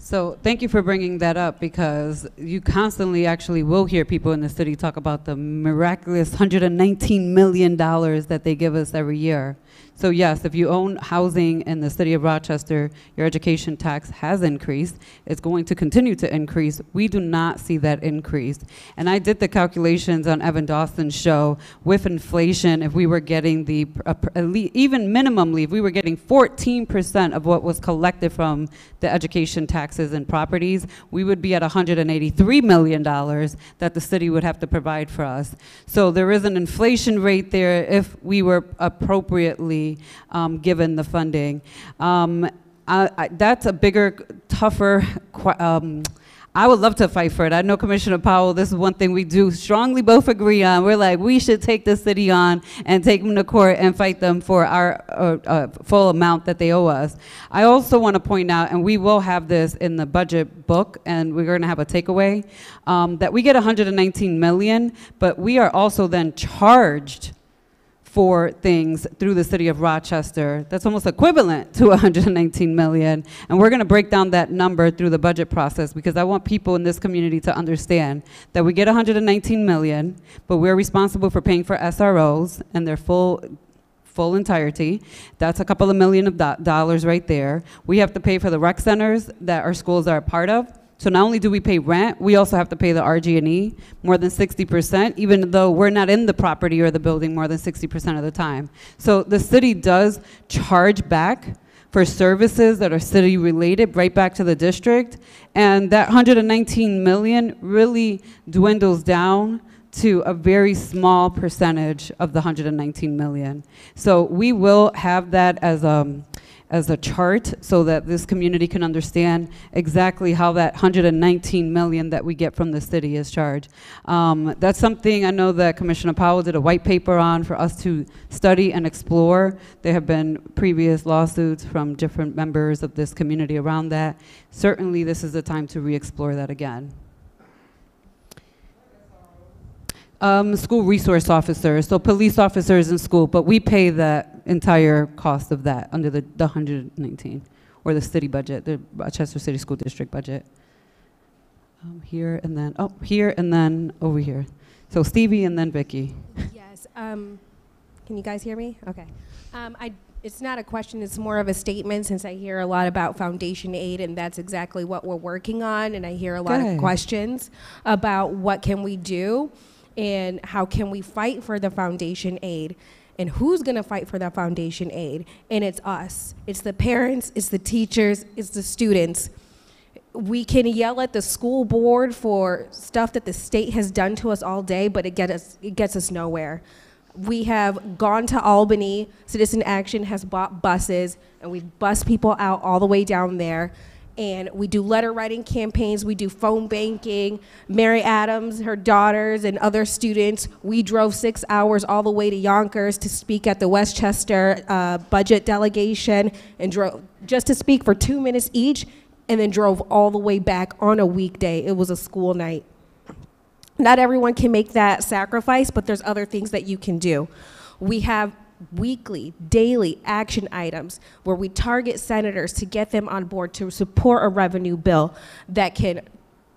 So thank you for bringing that up because you constantly actually will hear people in the city talk about the miraculous $119 million that they give us every year. So yes, if you own housing in the city of Rochester, your education tax has increased. It's going to continue to increase. We do not see that increase. And I did the calculations on Evan Dawson's show with inflation. If we were getting the even minimally, if we were getting 14% of what was collected from the education taxes and properties, we would be at 183 million dollars that the city would have to provide for us. So there is an inflation rate there if we were appropriately um, given the funding. Um, I, I, that's a bigger, tougher. Um, I would love to fight for it. I know Commissioner Powell. This is one thing we do strongly both agree on. We're like we should take the city on and take them to court and fight them for our uh, uh, full amount that they owe us. I also want to point out, and we will have this in the budget book, and we're going to have a takeaway um, that we get 119 million, but we are also then charged for things through the city of Rochester. That's almost equivalent to [LAUGHS] 119 million. And we're going to break down that number through the budget process because I want people in this community to understand that we get 119 million, but we're responsible for paying for SROs and their full full entirety. That's a couple of million of do- dollars right there. We have to pay for the rec centers that our schools are a part of. So not only do we pay rent, we also have to pay the RG&E more than 60%, even though we're not in the property or the building more than 60% of the time. So the city does charge back for services that are city related right back to the district. And that 119 million really dwindles down to a very small percentage of the 119 million. So we will have that as a, as a chart so that this community can understand exactly how that 119 million that we get from the city is charged. Um, that's something I know that Commissioner Powell did a white paper on for us to study and explore. There have been previous lawsuits from different members of this community around that. Certainly, this is the time to re-explore that again. Um, school resource officers, so police officers in school, but we pay the entire cost of that under the, the 119, or the city budget, the Rochester City School District budget. Um, here and then, oh, here and then over here. So Stevie and then Vicky. Yes. Um, can you guys hear me? Okay. Um, I, it's not a question, it's more of a statement since I hear a lot about foundation aid and that's exactly what we're working on. And I hear a lot Good. of questions about what can we do and how can we fight for the foundation aid? And who's going to fight for the foundation aid? And it's us. It's the parents it's the teachers it's the students. We can yell at the school board for stuff that the state has done to us all day but it, get us, it gets us nowhere. We have gone to albany. Citizen action has bought buses and we've bus people out all the way down there and we do letter writing campaigns, we do phone banking. Mary Adams, her daughters, and other students, we drove six hours all the way to Yonkers to speak at the Westchester uh, budget delegation and drove just to speak for two minutes each, and then drove all the way back on a weekday. It was a school night. Not everyone can make that sacrifice, but there's other things that you can do. We have weekly, daily action items where we target senators to get them on board to support a revenue bill that can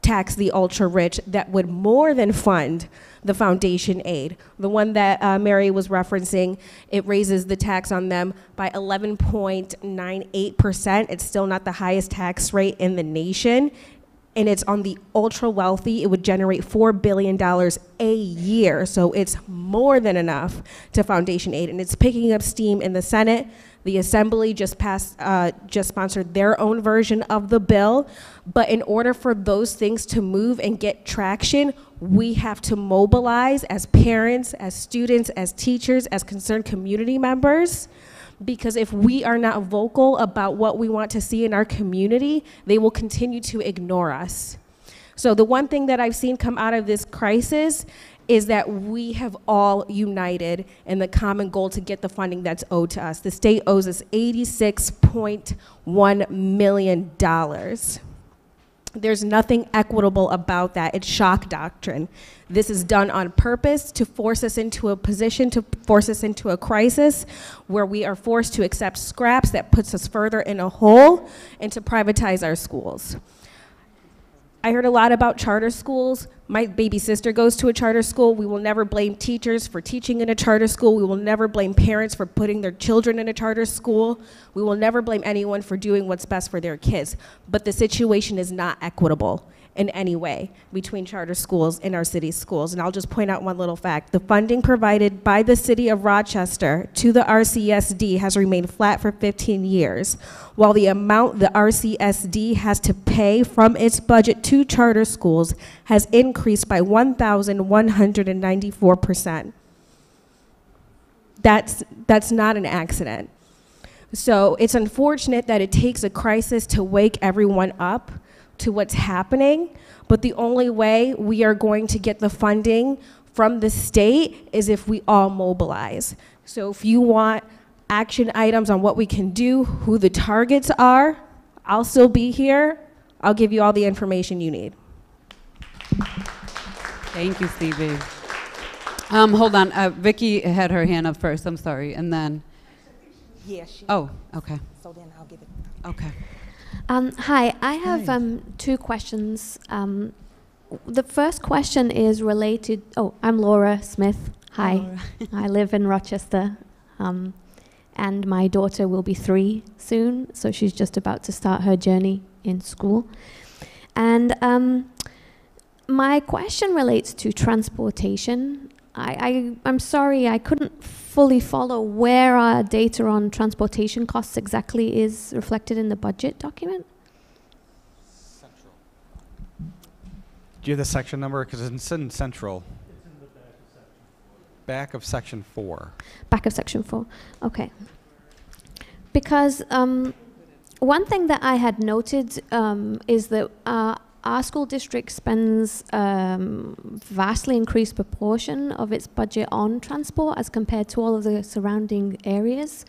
tax the ultra rich that would more than fund the foundation aid. The one that uh, Mary was referencing, it raises the tax on them by 11.98%. It's still not the highest tax rate in the nation and it's on the ultra wealthy, it would generate $4 billion a year. So it's more than enough to foundation aid. And it's picking up steam in the Senate. The Assembly just passed, uh, just sponsored their own version of the bill. But in order for those things to move and get traction, we have to mobilize as parents, as students, as teachers, as concerned community members because if we are not vocal about what we want to see in our community, they will continue to ignore us. So, the one thing that I've seen come out of this crisis is that we have all united in the common goal to get the funding that's owed to us. The state owes us $86.1 million. There's nothing equitable about that. It's shock doctrine. This is done on purpose to force us into a position, to force us into a crisis where we are forced to accept scraps that puts us further in a hole and to privatize our schools. I heard a lot about charter schools. My baby sister goes to a charter school. We will never blame teachers for teaching in a charter school. We will never blame parents for putting their children in a charter school. We will never blame anyone for doing what's best for their kids. But the situation is not equitable in any way between charter schools and our city schools. And I'll just point out one little fact. The funding provided by the city of Rochester to the RCSD has remained flat for 15 years, while the amount the RCSD has to pay from its budget to charter schools has increased by 1,194%. That's, that's not an accident. So it's unfortunate that it takes a crisis to wake everyone up to what's happening, but the only way we are going to get the funding from the state is if we all mobilize. So if you want action items on what we can do, who the targets are, I'll still be here. I'll give you all the information you need. Thank you, Stevie. Um, hold on, uh, Vicky had her hand up first, I'm sorry, and then, Yeah, she, oh, okay, so then I'll give it. okay. Um, hi, I have Hi. um, two questions. Um, the first question is related. Oh, I'm Laura Smith. Hi, [LAUGHS] I live in Rochester, um, and my daughter will be three soon, so she's just about to start her journey in school. And um, my question relates to transportation. I, I, I'm sorry, I couldn't fully follow where our data on transportation costs exactly is reflected in the budget document. Do you have the section number? Because it's in central. It's in Back of section four. Back of section four. Okay. Because um, one thing that I had noted um, is that uh, our school district spends um, vastly increased proportion of its budget on transport as compared to all of the surrounding areas.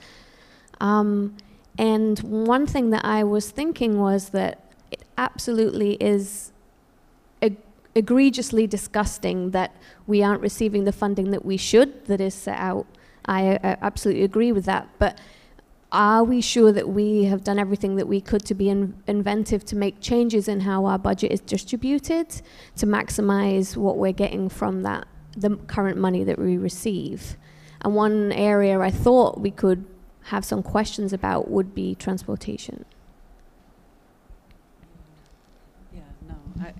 Um, and one thing that I was thinking was that it absolutely is eg- egregiously disgusting that we aren't receiving the funding that we should, that is set out. I, I absolutely agree with that. But are we sure that we have done everything that we could to be in, inventive to make changes in how our budget is distributed to maximize what we're getting from that the current money that we receive? And one area i thought we could have some questions about would be transportation Yeah, no. I-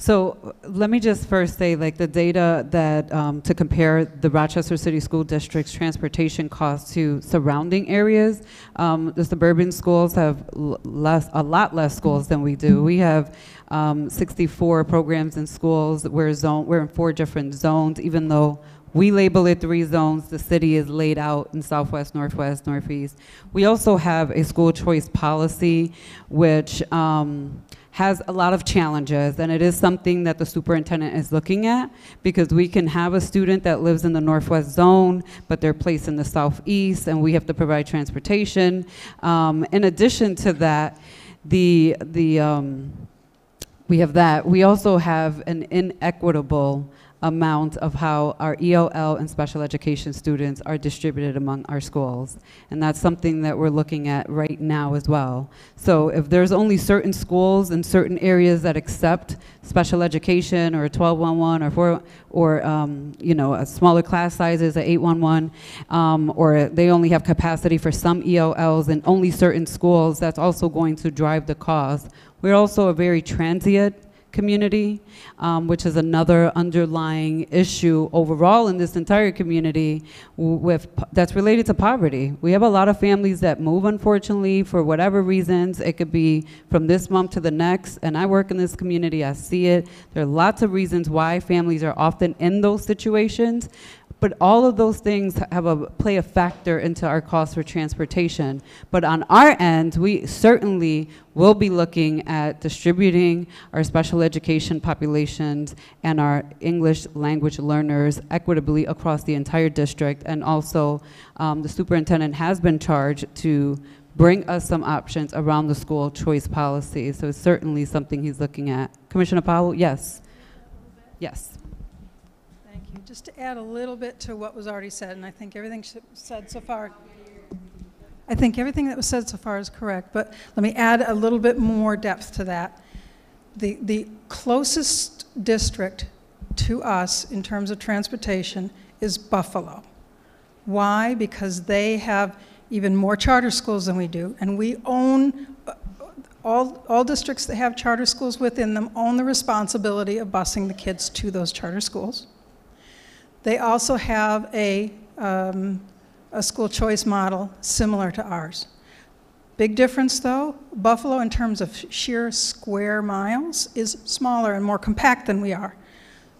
So let me just first say, like, the data that, um, to compare the Rochester City School District's transportation costs to surrounding areas, um, the suburban schools have less, a lot less schools than we do. We have um, 64 programs in schools. We're zone, we're in four different zones, even though we label it three zones, the city is laid out in southwest, northwest, northeast. We also have a school choice policy, which um, has a lot of challenges, and it is something that the superintendent is looking at because we can have a student that lives in the northwest zone, but they're placed in the southeast, and we have to provide transportation. Um, in addition to that, the the um, we have that. We also have an inequitable amount of how our EOL and special education students are distributed among our schools. And that's something that we're looking at right now as well. So if there's only certain schools in certain areas that accept special education or a 1211 or four, or um, you know, a smaller class sizes, a 811, um, or they only have capacity for some EOLs in only certain schools, that's also going to drive the cost. We're also a very transient community, um, which is another underlying issue overall in this entire community with that's related to poverty. We have a lot of families that move, unfortunately, for whatever reasons. It could be from this month to the next, and I work in this community. I see it. There are lots of reasons why families are often in those situations. But all of those things have a play a factor into our cost for transportation. But on our end, we certainly will be looking at distributing our special education populations and our English language learners equitably across the entire district. And also, um, the superintendent has been charged to bring us some options around the school choice policy. So it's certainly something he's looking at. Commissioner Powell, yes. Yes. Just to add a little bit to what was already said, and I think everything said so far, I think everything that was said so far is correct, but let me add a little bit more depth to that. The, the closest district to us in terms of transportation is Buffalo. Why? Because they have even more charter schools than we do, and we own, uh, all, all districts that have charter schools within them own the responsibility of busing the kids to those charter schools. They also have a, um, a school choice model similar to ours. Big difference though, Buffalo in terms of sheer square miles is smaller and more compact than we are.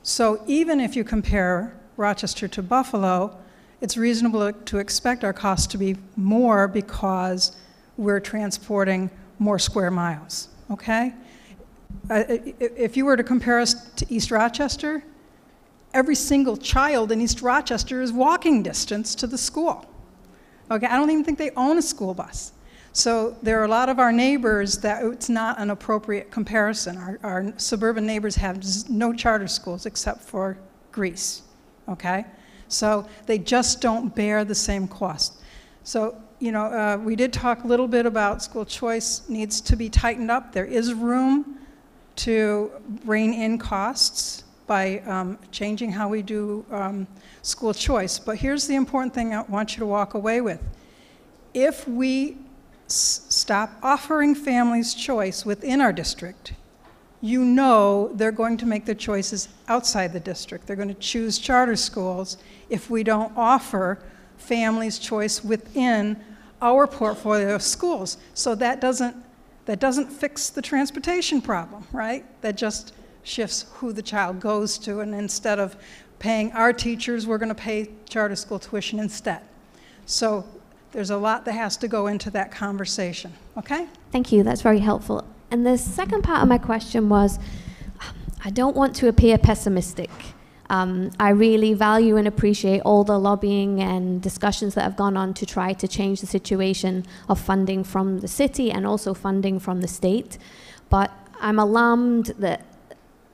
So even if you compare Rochester to Buffalo, it's reasonable to expect our costs to be more because we're transporting more square miles, okay? Uh, If you were to compare us to East Rochester, every single child in East Rochester is walking distance to the school. Okay, I don't even think they own a school bus. So there are a lot of our neighbors that it's not an appropriate comparison. Our, our suburban neighbors have no charter schools except for Greece. Okay, so they just don't bear the same cost. So you know, uh, we did talk a little bit about school choice needs to be tightened up. There is room to rein in costs by um, changing how we do um, school choice. But here's the important thing I want you to walk away with. If we stop offering families choice within our district, you know they're going to make their choices outside the district. They're going to choose charter schools if we don't offer families choice within our portfolio of schools. So that doesn't, that doesn't fix the transportation problem, right? That just shifts who the child goes to, and instead of paying our teachers, we're going to pay charter school tuition instead. So there's a lot that has to go into that conversation, okay? Thank you, that's very helpful. And the second part of my question was I don't want to appear pessimistic. Um, I really value and appreciate all the lobbying and discussions that have gone on to try to change the situation of funding from the city and also funding from the state. But I'm alarmed that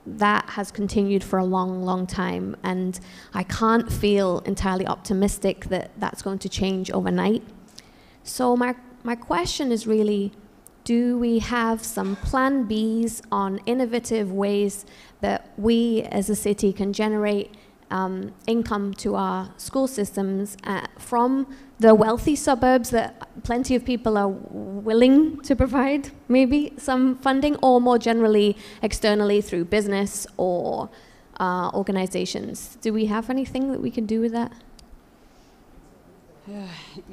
that has continued for a long, long time, and I can't feel entirely optimistic that that's going to change overnight. So, my, my question is really do we have some plan Bs on innovative ways that we as a city can generate um, income to our school systems uh, from the wealthy suburbs that plenty of people are willing to provide maybe some funding or more generally externally through business or uh, organizations. Do we have anything that we can do with that? [SIGHS]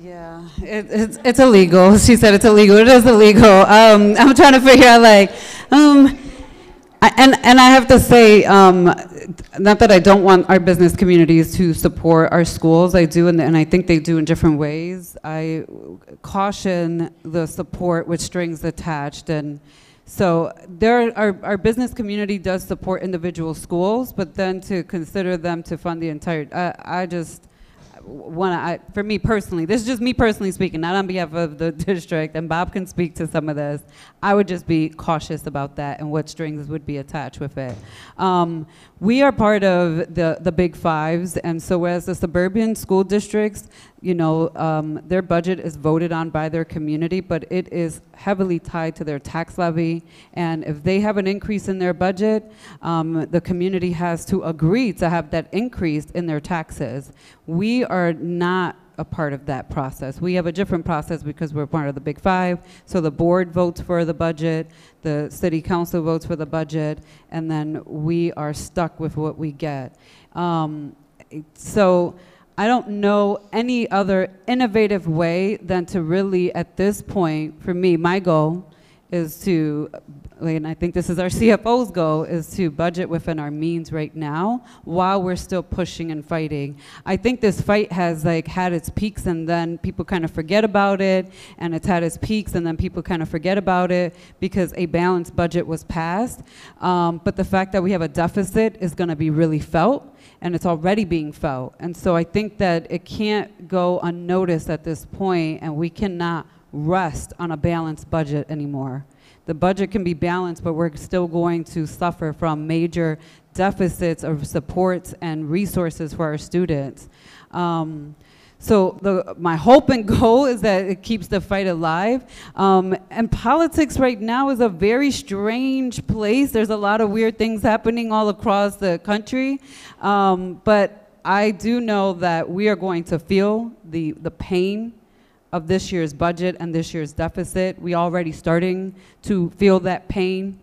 Yeah, it, it's, it's illegal. She said it's illegal. It is illegal. Um, I'm trying to figure out like, um, And and I have to say, um, not that I don't want our business communities to support our schools. I do, and, and I think they do in different ways. I caution the support with strings attached and. So there, our, our business community does support individual schools, but then to consider them to fund the entire, I, I just, one, I, for me personally, this is just me personally speaking, not on behalf of the [LAUGHS] district, and Bob can speak to some of this. I would just be cautious about that and what strings would be attached with it. Um, we are part of the, the big fives, and so whereas the suburban school districts, you know, um, their budget is voted on by their community, but it is heavily tied to their tax levy. And if they have an increase in their budget, um, the community has to agree to have that increase in their taxes. We are not a part of that process. We have a different process because we're part of the Big Five. So the board votes for the budget, the city council votes for the budget, and then we are stuck with what we get. Um, so I don't know any other innovative way than to really, at this point, for me, my goal is to, and I think this is our [LAUGHS] CFO's goal, is to budget within our means right now while we're still pushing and fighting. I think this fight has like had its peaks and then people kind of forget about it, and it's had its peaks and then people kind of forget about it because a balanced budget was passed. Um, but the fact that we have a deficit is going to be really felt and it's already being felt. And so I think that it can't go unnoticed at this point, and we cannot rest on a balanced budget anymore. The budget can be balanced, but we're still going to suffer from major deficits of supports and resources for our students. Um, so the, my hope and [LAUGHS] goal is that it keeps the fight alive. Um, and politics right now is a very strange place. There's a lot of weird things happening all across the country. Um, but I do know that we are going to feel the, the pain of this year's budget and this year's deficit. We already starting to feel that pain.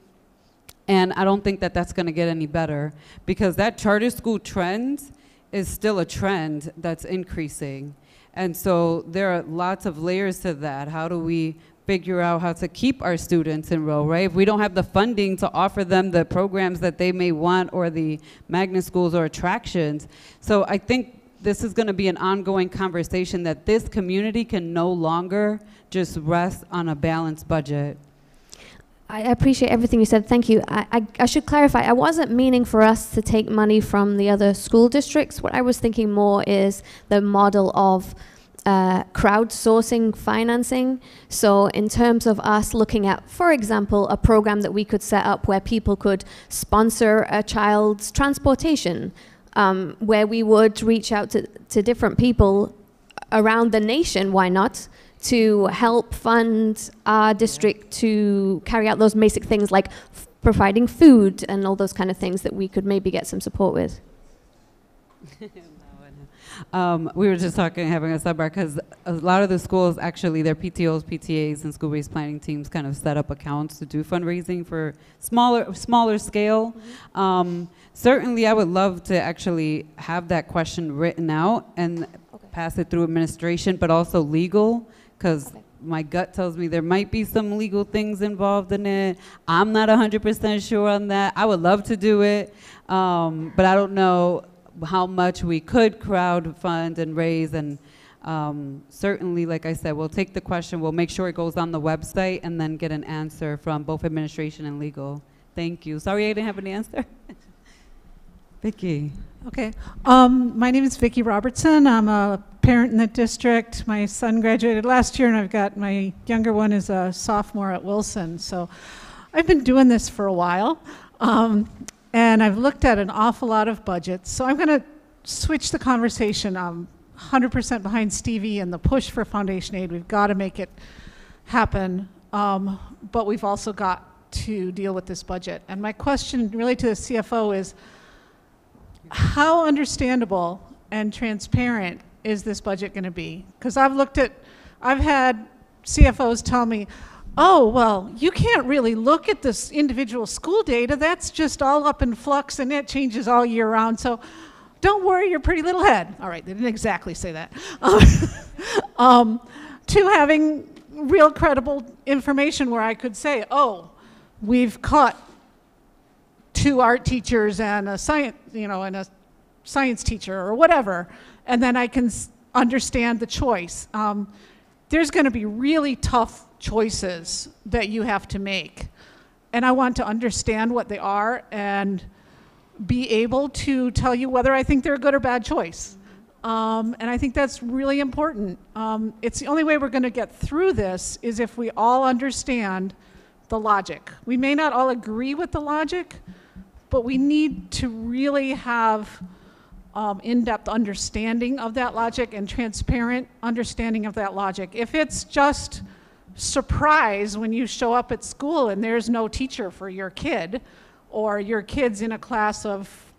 And I don't think that that's going to get any better because that charter school trend is still a trend that's increasing. And so there are lots of layers to that. How do we figure out how to keep our students enrolled, right? If we don't have the funding to offer them the programs that they may want or the magnet schools or attractions. So I think this is going to be an ongoing conversation that this community can no longer just rest on a balanced budget. I appreciate everything you said. Thank you. I, I, I, should clarify, I wasn't meaning for us to take money from the other school districts. What I was thinking more is the model of uh, crowdsourcing financing. So, in terms of us looking at, for example, a program that we could set up where people could sponsor a child's transportation, um, where we would reach out to, to different people around the nation, why not? to help fund our district to carry out those basic things like providing food and all those kind of things that we could maybe get some support with. [LAUGHS] Um, we were just talking, having a sidebar, because a lot of the schools, actually, their PTOs, PTAs, and school-based planning teams kind of set up accounts to do fundraising for smaller, smaller scale. Um, certainly, I would love to actually have that question written out and pass it through administration, but also legal, because my gut tells me there might be some legal things involved in it. I'm not 100% sure on that. I would love to do it, um, but I don't know how much we could crowd fund and raise and um, certainly like i said we'll take the question we'll make sure it goes on the website and then get an answer from both administration and legal thank you sorry i didn't have an answer [LAUGHS] Vicki. Okay. Um, my name is Vicki Robertson. I'm a parent in the district. My son graduated last year, and I've got my younger one is a sophomore at Wilson. So I've been doing this for a while. Um, and I've looked at an awful lot of budgets. So I'm going to switch the conversation. I'm 100% behind Stevie and the push for foundation aid. We've got to make it happen. Um, but we've also got to deal with this budget. And my question really to the CFO is how understandable and transparent is this budget going to be? Because I've looked at, I've had CFOs tell me, oh, well, you can't really look at this individual school data. That's just all up in flux and it changes all year round. So don't worry your pretty little head. All right, they didn't exactly say that. [LAUGHS] um, to having real credible information where I could say, oh, we've caught two art teachers and a science, you know, and a science teacher or whatever, and then I can understand the choice. Um, there's going to be really tough choices that you have to make, and I want to understand what they are and be able to tell you whether I think they're a good or bad choice. Um, and I think that's really important. Um, it's the only way we're going to get through this is if we all understand the logic. We may not all agree with the logic, but we need to really have um, in-depth understanding of that logic and transparent understanding of that logic. If it's just surprise when you show up at school and there's no teacher for your kid, or your kid's in a class of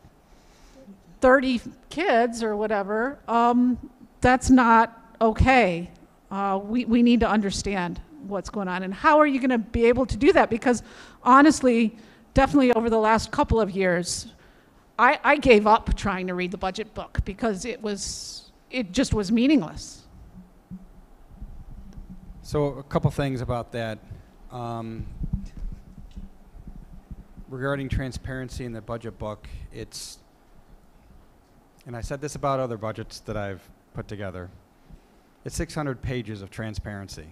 30 kids or whatever, um, that's not okay. Uh, we, we need to understand what's going on. And how are you going to be able to do that? Because honestly, definitely over the last couple of years, I, I gave up trying to read the budget book because it was, it just was meaningless. So a couple things about that. Um, regarding transparency in the budget book, it's, and I said this about other budgets that I've put together, it's 600 pages of transparency.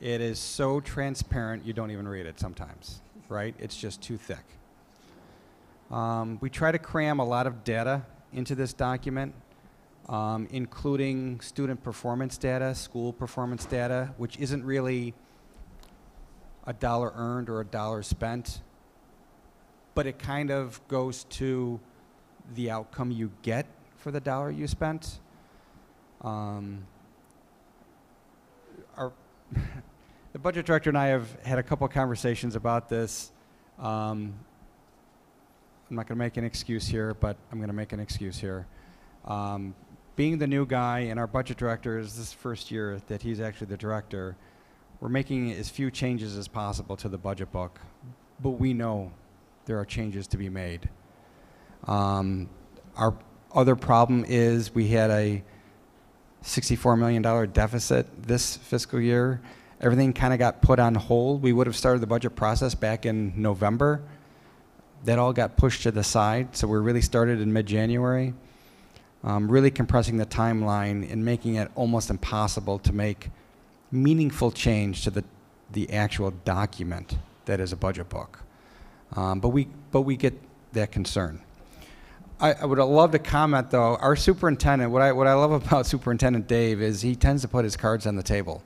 It is so transparent you don't even read it sometimes right? It's just too thick. Um, we try to cram a lot of data into this document, um, including student performance data, school performance data, which isn't really a dollar earned or a dollar spent, but it kind of goes to the outcome you get for the dollar you spent. Um, our [LAUGHS] the budget director and I have had a couple conversations about this. Um, I'm not going to make an excuse here, but I'm going to make an excuse here. Um, being the new guy and our budget director is this first year that he's actually the director, we're making as few changes as possible to the budget book, but we know there are changes to be made. Um, our other problem is we had a $64 million deficit this fiscal year everything kind of got put on hold. We would have started the budget process back in November. That all got pushed to the side, so we really started in mid-January. Um, really compressing the timeline and making it almost impossible to make meaningful change to the, the actual document that is a budget book. Um, but, we, but we get that concern. I, I would love to comment though, our superintendent, what I, what I love [LAUGHS] about Superintendent Dave is he tends to put his cards on the table.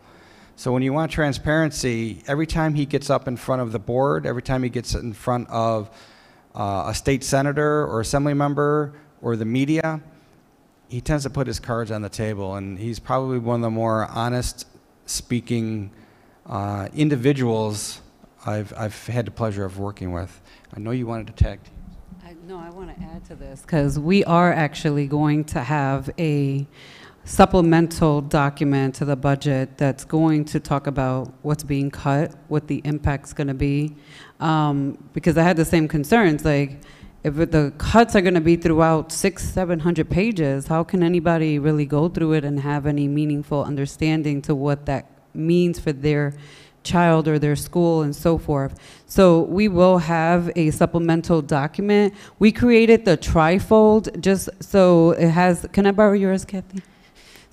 So when you want transparency, every time he gets up in front of the board, every time he gets in front of uh, a state senator or assembly member or the media, he tends to put his cards on the table, and he's probably one of the more honest speaking uh, individuals I've, I've had the pleasure of working with. I know you wanted to tag. I, no, I want to add to this because we are actually going to have a supplemental document to the budget that's going to talk about what's being cut, what the impact's going to be. Um, because I had the same concerns, like if the cuts are going to be throughout six, seven hundred pages, how can anybody really go through it and have any meaningful understanding to what that means for their child or their school and so forth. So we will have a supplemental document. We created the trifold just so it has, can I borrow yours, Kathy?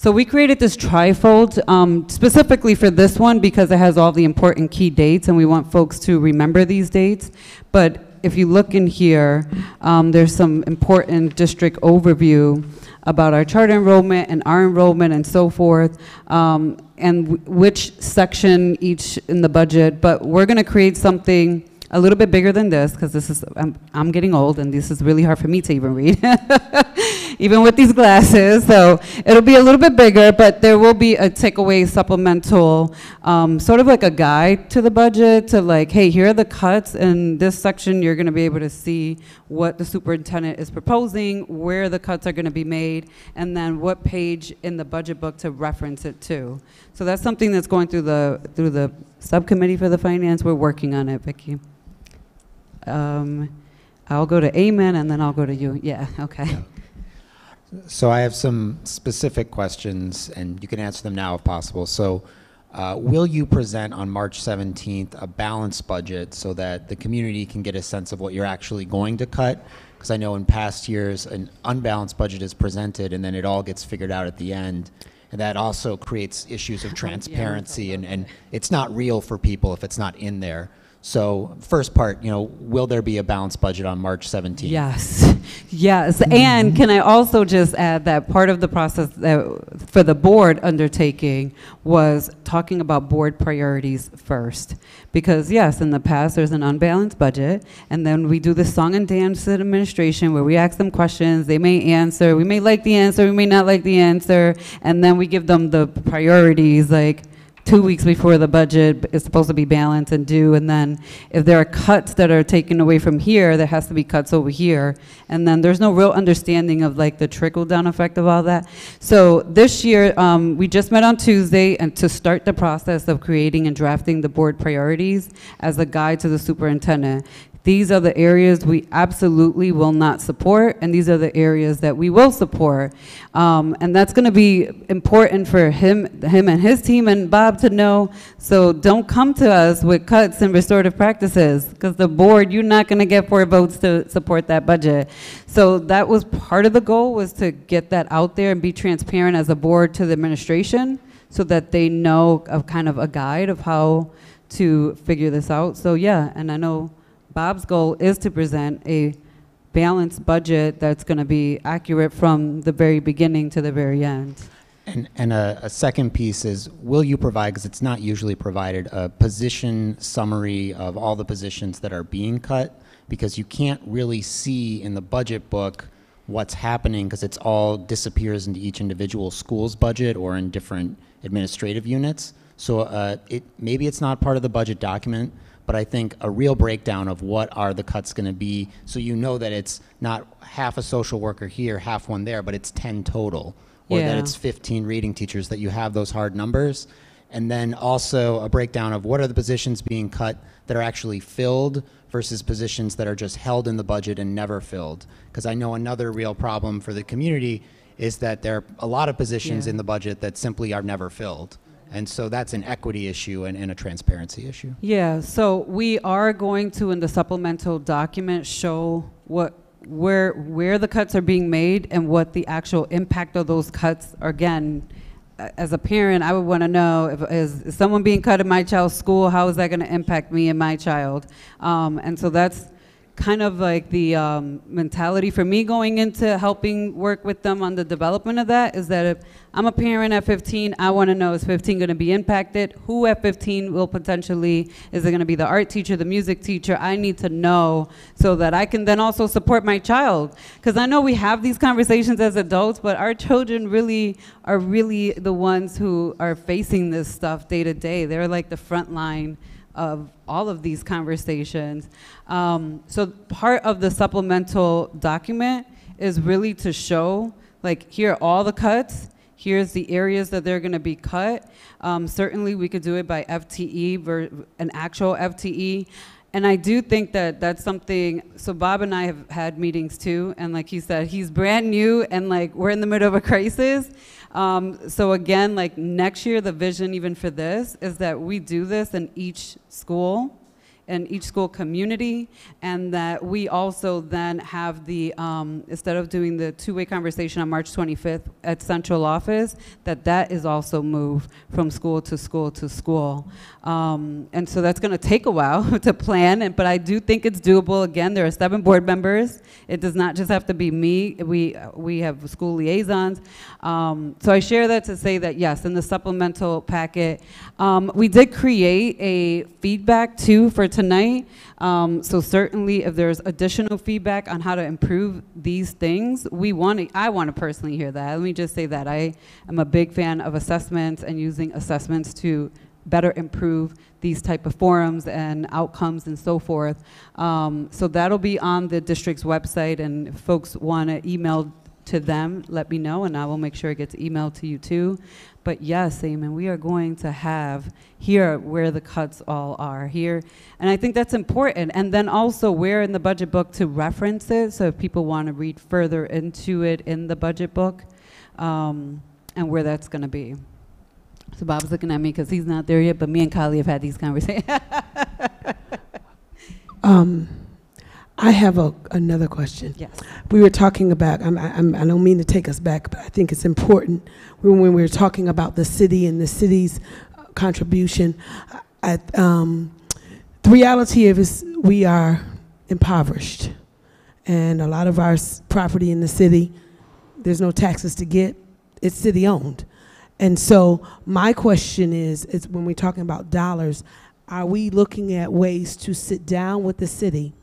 So we created this trifold um, specifically for this one because it has all the important key dates and we want folks to remember these dates. But if you look in here, um, there's some important district overview about our charter enrollment and our enrollment and so forth, um, and which section each in the budget. But we're going to create something a little bit bigger than this because this is I'm, I'm getting old and this is really hard for me to even read. [LAUGHS] even with these glasses. So it'll be a little bit bigger, but there will be a takeaway supplemental, um, sort of like a guide to the budget to like, hey, here are the cuts. In this section, you're going to be able to see what the superintendent is proposing, where the cuts are going to be made, and then what page in the budget book to reference it to. So that's something that's going through the through the subcommittee for the finance. We're working on it, Vicki. Um, I'll go to Amen, and then I'll go to you. Yeah. Okay. So I have some specific questions, and you can answer them now if possible. So, uh, will you present on March 17th a balanced budget so that the community can get a sense of what you're actually going to cut? Because I know in past years, an unbalanced budget is presented, and then it all gets figured out at the end. And that also creates issues of [LAUGHS] transparency, and, and it's not real for people if it's not in there. So, first part, you know, will there be a balanced budget on March 17th? Yes, [LAUGHS] yes. And can I also just add that part of the process that, for the board undertaking was talking about board priorities first. Because yes, in the past, there's an unbalanced budget, and then we do the song and dance administration where we ask them questions, they may answer, we may like the answer, we may not like the answer, and then we give them the priorities, like, two weeks before the budget is supposed to be balanced and due, and then if there are cuts that are taken away from here, there has to be cuts over here, and then there's no real understanding of like the trickle-down effect of all that. So this year, um, we just met on Tuesday, and to start the process of creating and drafting the board priorities as a guide to the superintendent. These are the areas we absolutely will not support, and these are the areas that we will support. Um, and that's going to be important for him, him and his team and Bob to know. So don't come to us with cuts and restorative practices, because the board, you're not going to get four votes to support that budget. So that was part of the goal was to get that out there and be transparent as a board to the administration, so that they know of kind of a guide of how to figure this out. So yeah, and I know. Bob's goal is to present a balanced budget that's going to be accurate from the very beginning to the very end. And, and a, a second piece is, will you provide, because it's not usually provided, a position summary of all the positions that are being cut? Because you can't really see in the budget book what's happening because it's all disappears into each individual school's budget or in different administrative units. So uh, it, maybe it's not part of the budget document, but I think a real breakdown of what are the cuts going to be, so you know that it's not half a social worker here, half one there, but it's 10 total, or that it's 15 reading teachers, that you have those hard numbers. And then also a breakdown of what are the positions being cut that are actually filled versus positions that are just held in the budget and never filled. Because I know another real problem for the community is that there are a lot of positions Yeah. in the budget that simply are never filled. And so that's an equity issue and, and a transparency issue. Yeah, so we are going to, in the supplemental document, show what, where, where the cuts are being made and what the actual impact of those cuts are. Again, as a parent, I would want to know if, is, is someone being cut in my child's school, how is that going to impact me and my child? Um, and so that's kind of like the um, mentality for me going into helping work with them on the development of that is that if I'm a parent at 15, I want to know is 15 going to be impacted? Who at 15 will potentially, is it going to be the art teacher, the music teacher? I need to know so that I can then also support my child. Because I know we have these conversations as adults, but our children really are really the ones who are facing this stuff day to day. They're like the front line of all of these conversations. Um, so part of the supplemental document is really to show, like, here are all the cuts. Here's the areas that they're going to be cut. Um, certainly, we could do it by FTE, an actual FTE. And I do think that that's something. So Bob and I have had meetings too, and like he said, he's brand new, and like we're in the middle of a crisis. Um, so again, like next year, the vision even for this is that we do this in each school, in each school community, and that we also then have the um, instead of doing the two-way conversation on March 25th at central office, that that is also moved from school to school to school, um, and so that's going to take a while [LAUGHS] to plan. And, but I do think it's doable. Again, there are seven board members. It does not just have to be me. We we have school liaisons. Um, so I share that to say that yes, in the supplemental packet, um, we did create a feedback too for tonight. Um, so certainly, if there's additional feedback on how to improve these things, we want to. I want to personally hear that. Let me just say that I am a big fan of assessments and using assessments to better improve these type of forums and outcomes and so forth. Um, so that'll be on the district's website, and if folks want to email to them, let me know, and I will make sure it gets emailed to you too. But yes, Amen, we are going to have here where the cuts all are here. And I think that's important. And then also where in the budget book to reference it, so if people want to read further into it in the budget book, um, and where that's going to be. So Bob's looking at me because he's not there yet, but me and Kylie have had these conversations. [LAUGHS] Um, I have a, another question. Yes. We were talking about, I'm, I'm, I don't mean to take us back, but I think it's important when, when we were talking about the city and the city's uh, contribution. I, um, the reality of is we are impoverished, and a lot of our s- property in the city, there's no taxes to get. It's city owned, and so my question is, is when we're talking about dollars, are we looking at ways to sit down with the city?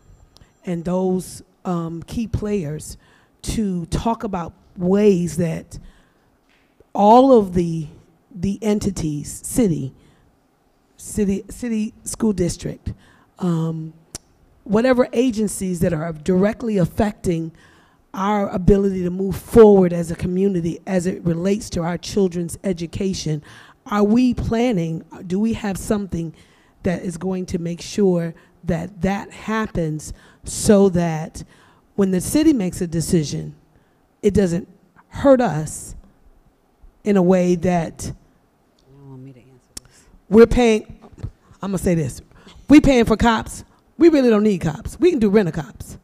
And those um, key players to talk about ways that all of the the entities, city, city, city school district, um, whatever agencies that are directly affecting our ability to move forward as a community as it relates to our children's education, are we planning? Do we have something that is going to make sure that that happens so that when the city makes a decision, it doesn't hurt us in a way that we're paying. I'm gonna say this: we paying for cops. We really don't need cops. We can do rent a cops.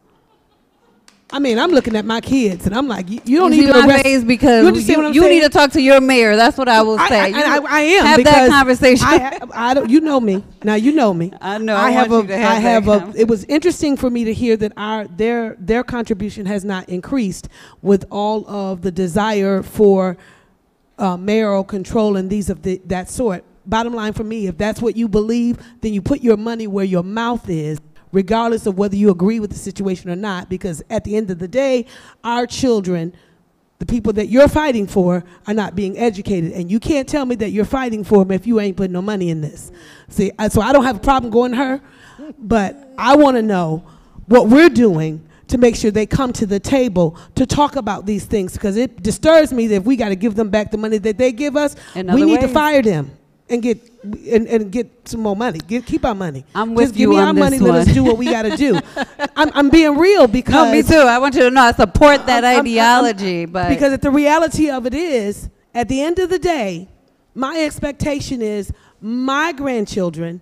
I mean, I'm looking at my kids and I'm like, you, you don't You need to my face because you, understand you, what I'm you saying? need to talk to your mayor. That's what I will I- say. I, I, I am have that conversation. I, I don't. You know me now. You know me. [LAUGHS] I know. I have a. have I have a. It was interesting for me to hear that our their their contribution has not increased with all of the desire for uh, mayoral control and these of the, that sort. Bottom line for me, if that's what you believe, then you put your money where your mouth is, regardless of whether you agree with the situation or not. Because at the end of the day, our children, the people that you're fighting for, are not being educated, and you can't tell me that you're fighting for them if you ain't putting no money in this. See, I- so I don't have a problem going to her, but I want to know what we're doing to make sure they come to the table to talk about these things because it disturbs me that if we got to give them back the money that they give us, In we need to fire them and get and, and get some more money. Get, keep our money. I'm with Just with give you me on our this money. Let us do what we got to do. [LAUGHS] I'm, I'm being real because no, me too. I want you to know I support that I'm- ideology, I'm- but because the reality of it is, at the end of the day, my expectation is my grandchildren,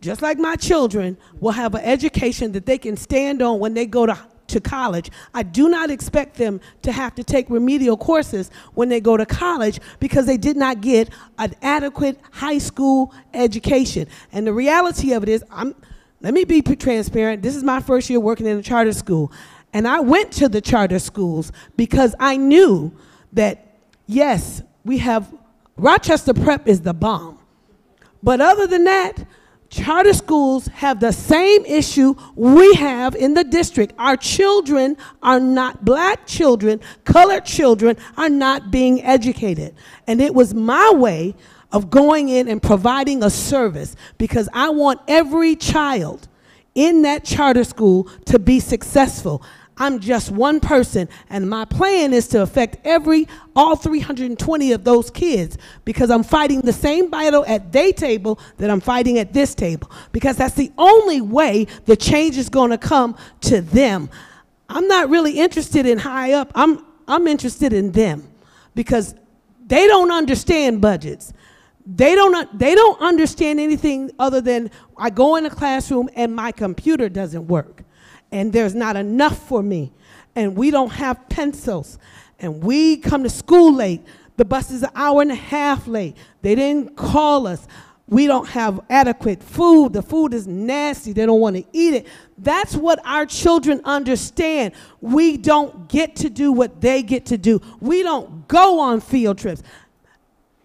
just like my children, will have an education that they can stand on when they go to to college. I do not expect them to have to take remedial courses when they go to college because they did not get an adequate high school education. And the reality of it is, I'm let me be transparent. This is my first year working in a charter school. And I went to the charter schools because I knew that, yes, we have Rochester Prep is the bomb. But other than that, charter schools have the same issue we have in the district. Our children are not, black children, colored children are not being educated. And it was my way of going in and providing a service because I want every child in that charter school to be successful. I'm just one person, and my plan is to affect every, all 320 of those kids because I'm fighting the same battle at their table that I'm fighting at this table because that's the only way the change is going to come to them. I'm not really interested in high up, I'm, I'm interested in them because they don't understand budgets. They don't, they don't understand anything other than I go in a classroom and my computer doesn't work and there's not enough for me, and we don't have pencils, and we come to school late. The bus is an hour and a half late. They didn't call us. We don't have adequate food. The food is nasty. They don't want to eat it. That's what our children understand. We don't get to do what they get to do. We don't go on field trips.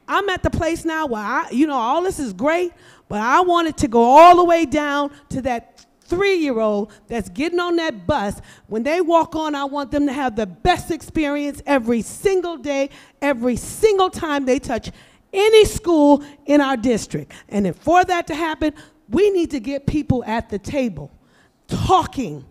I'm at the place now where I, you know, all this is great, but I wanted to go all the way down to that three year old that's getting on that bus. When they walk on, I want them to have the best experience every single day, every single time they touch any school in our district. And for that to happen, we need to get people at the table talking.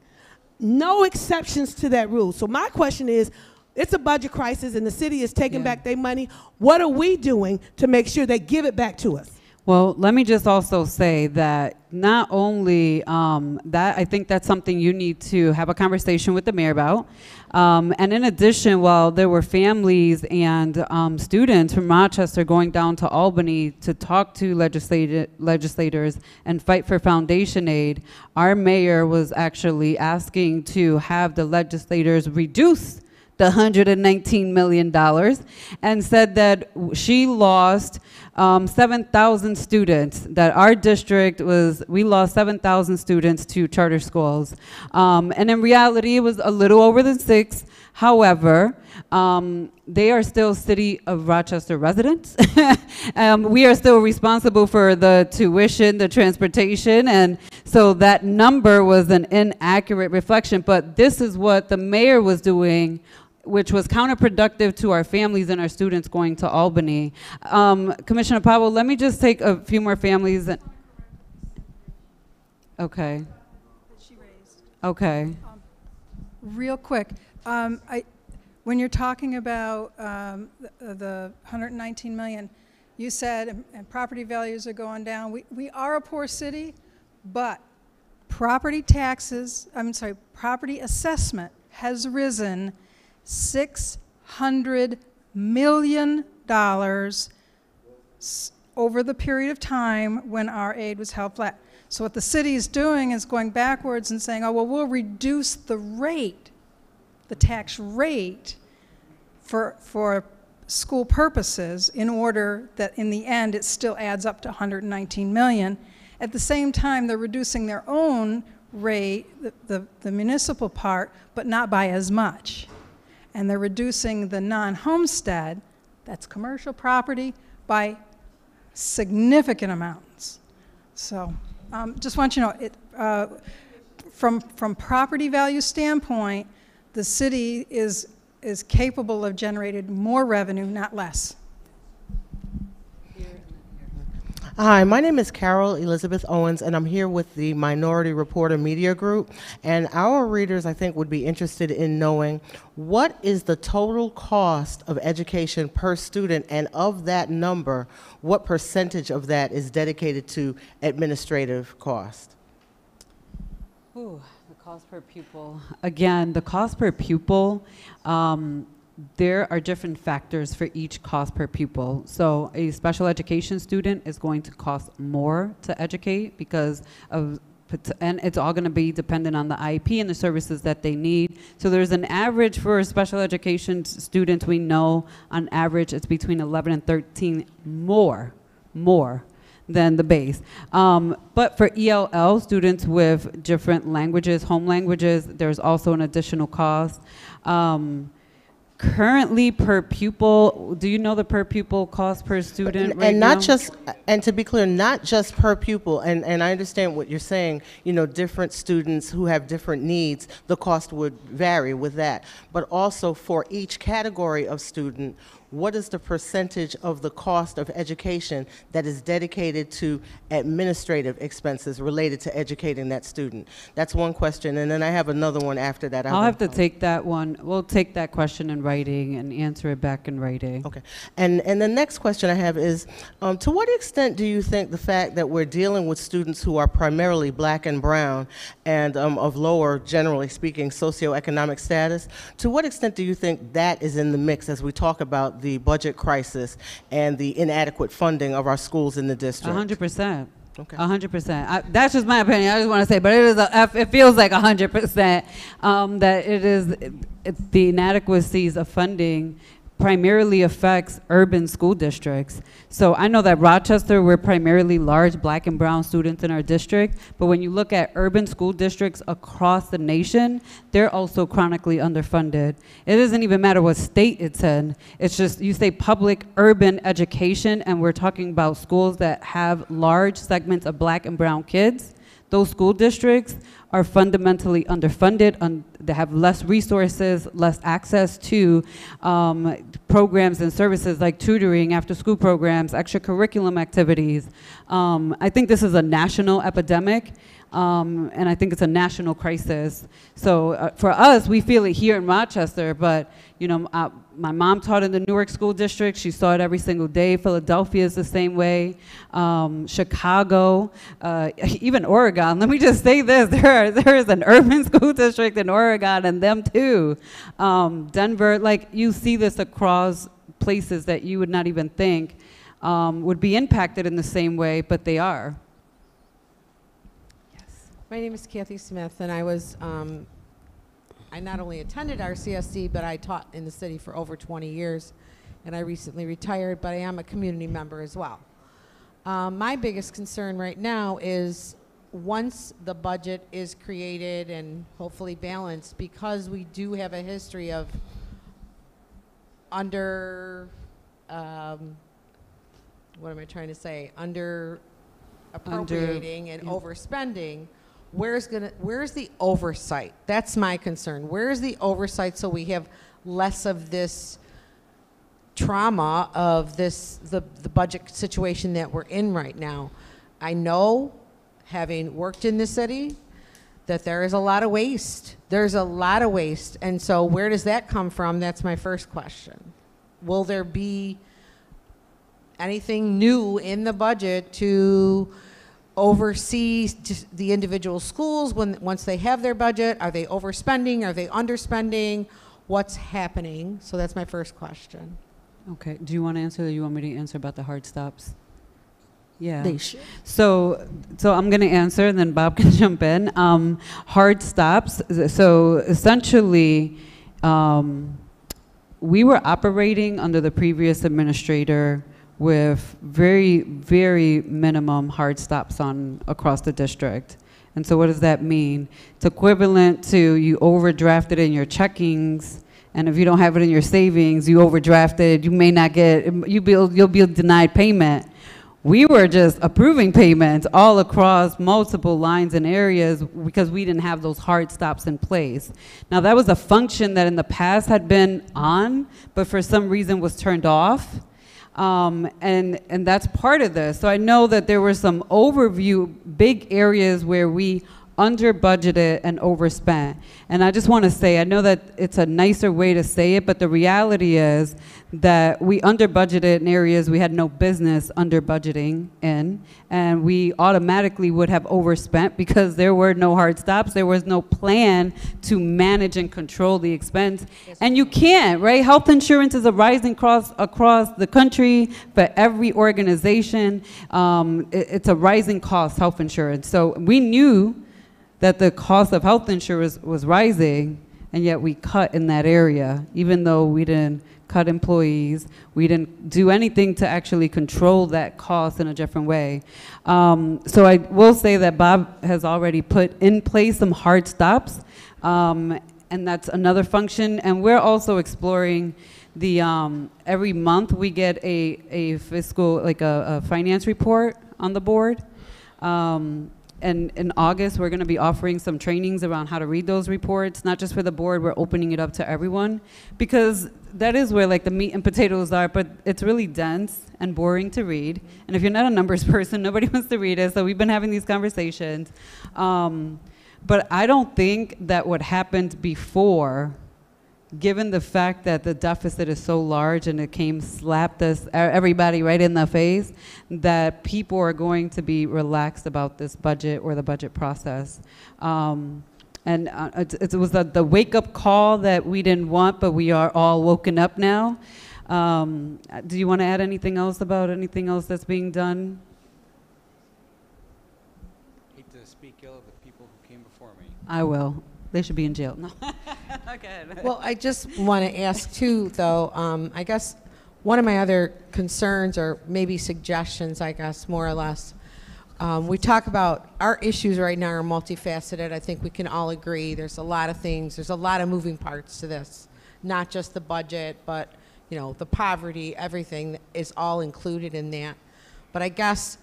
No exceptions to that rule. So my question is, it's a budget crisis and the city is taking Yeah. back their money. What are we doing to make sure they give it back to us? Well, let me just also say that not only um, that, I think that's something you need to have a conversation with the mayor about. Um, and in addition, while there were families and um, students from Rochester going down to Albany to talk to legislators and fight for foundation aid, our mayor was actually asking to have the legislators reduce the $119 million and said that she lost um, 7,000 students, that our district was, we lost 7,000 students to charter schools. Um, and in reality, it was a little over than six. However, um, they are still City of Rochester residents. [LAUGHS] um, we are still responsible for the tuition, the transportation, and so that number was an inaccurate reflection. But this is what the mayor was doing which was counterproductive to our families and our students going to Albany. Um, Commissioner Powell, let me just take a few more families. Okay. Okay. Real quick, um, I, when you're talking about um, the, the 119 million, you said, and, and property values are going down. We, we are a poor city, but property taxes, I'm sorry, property assessment has risen 600 million dollars over the period of time when our aid was held flat. So what the city is doing is going backwards and saying, oh, well, we'll reduce the rate, the tax rate for, for school purposes in order that in the end it still adds up to 119 million. At the same time, they're reducing their own rate, the, the, the municipal part, but not by as much. And they're reducing the non-homestead, that's commercial property, by significant amounts. So, um, just want you to know, it, uh, from, from property value standpoint, the city is, is capable of generating more revenue, not less. Hi, my name is Carol Elizabeth Owens, and I'm here with the Minority Reporter Media Group. And our readers, I think, would be interested in knowing what is the total cost of education per student, and of that number, what percentage of that is dedicated to administrative cost? Ooh, the cost per pupil. Again, the cost per pupil, um, there are different factors for each cost per pupil. So a special education student is going to cost more to educate because of and it's all going to be dependent on the IEP and the services that they need. So there's an average for special education students. We know on average it's between 11 and 13 more, more than the base. Um, but for ELL students with different languages, home languages, there's also an additional cost. Um, currently, per pupil, do you know the per pupil cost per student And, right and not now? just, and to be clear, not just per pupil, and, and I understand what you're saying, you know, different students who have different needs, the cost would vary with that. But also for each category of student, what is the percentage of the cost of education that is dedicated to administrative expenses related to educating that student? That's one question, and then I have another one after that. I I'll have to take that one, we'll take that question in writing and answer it back in writing. Okay. And, and the next question I have is, um, to what extent do you think the fact that we're dealing with students who are primarily black and brown and um, of lower, generally speaking, socioeconomic status, to what extent do you think that is in the mix as we talk about the budget crisis and the inadequate funding of our schools in the district? hundred percent. Okay. A hundred percent. I- That's just my opinion. I just want to say, but it is, a, it feels like a hundred percent, um, that it is, it, the inadequacies of funding primarily affects urban school districts. So I know that Rochester, we're primarily large black and brown students in our district, but when you look at urban school districts across the nation, they're also chronically underfunded. It doesn't even matter what state it's in. It's just, you say public urban education, and we're talking about schools that have large segments of black and brown kids. Those school districts are fundamentally underfunded, un- they have less resources, less access to um, programs and services like tutoring, after-school programs, extracurriculum activities. Um, I think this is a national epidemic, um, and I think it's a national crisis. So uh, for us, we feel it here in Rochester, but you know, uh, my mom taught in the Newark School District. She saw it every single day. Philadelphia is the same way. Um, Chicago, uh, [LAUGHS] even Oregon. Let me just say this: [LAUGHS] there, are, there is an urban [LAUGHS] school district in Oregon, and them too. Um, Denver, like you see this across places that you would not even think um, would be impacted in the same way, but they are. My name is Kathy Smith, and I was, um, I not only attended RCSD, but I taught in the city for over 20 years, and I recently retired, but I am a community member as well. Um, my biggest concern right now is once the budget is created and hopefully balanced, because we do have a history of under, um, what am I trying to say? Under appropriating and yeah. overspending, where's gonna, where's the oversight? That's my concern. Where's the oversight so we have less of this trauma of this, the, the budget situation that we're in right now? I know, having worked in the city, that there is a lot of waste. There's a lot of waste. And so where does that come from? That's my first question. Will there be anything new in the budget to oversee the individual schools when, once they have their budget? Are they overspending? Are they underspending? What's happening? So that's my first question. Okay. Do you want to answer, or you want me to answer about the hard stops? Yeah. They should. So, so I'm going to answer, and then Bob [LAUGHS] can jump in. Um, hard stops. So essentially, um, we were operating under the previous administrator with very, very minimum hard stops on across the district. And so, what does that mean? It's equivalent to you overdrafted in your checkings, and if you don't have it in your savings, you overdrafted. You may not get. You be, you'll be denied payment we were just approving payments all across multiple lines and areas because we didn't have those hard stops in place. Now, that was a function that in the past had been on, but for some reason was turned off. Um, and, and that's part of this. So I know that there were some overview, big areas where we under budgeted and overspent. And I just want to say, I know that it's a nicer way to say it, but the reality is that we under budgeted in areas we had no business under budgeting in, and we automatically would have overspent because there were no hard stops, there was no plan to manage and control the expense. And you can't, right? Health insurance is a rising across across the country for every organization. Um, it- it's a rising cost, health insurance. So we knew that the cost of health insurance was rising, and yet we cut in that area, even though we didn't cut employees, we didn't do anything to actually control that cost in a different way. Um, so I will say that Bob has already put in place some hard stops, um, and that's another function. And we're also exploring the um, every month we get a, a fiscal like a, a finance report on the board. Um, and in August, we're going to be offering some trainings around how to read those reports, not just for the board, we're opening it up to everyone. Because that is where like the meat and potatoes are, but it's really dense and boring to read. And if you're not a numbers [LAUGHS] person, nobody wants to read it. So we've been having these conversations. Um, but I don't think that what happened before, given the fact that the deficit is so large and it came slapped us everybody right in the face, that people are going to be relaxed about this budget or the budget process. Um, and uh, it, it was the, the wake up call that we didn't want, but we are all woken up now. Um, do you want to add anything else about anything else that's being done? Hate to speak ill of the people who came before me. I will. They should be in jail. No. [LAUGHS] okay. Well, I just want to ask too, though, um, I guess one of my other concerns or maybe suggestions, I guess, more or less, um, we talk about our issues right now are multifaceted. I think we can all agree. There's a lot of things, there's a lot of moving parts to this, not just the budget, but, you know, the poverty, everything is all included in that. But I guess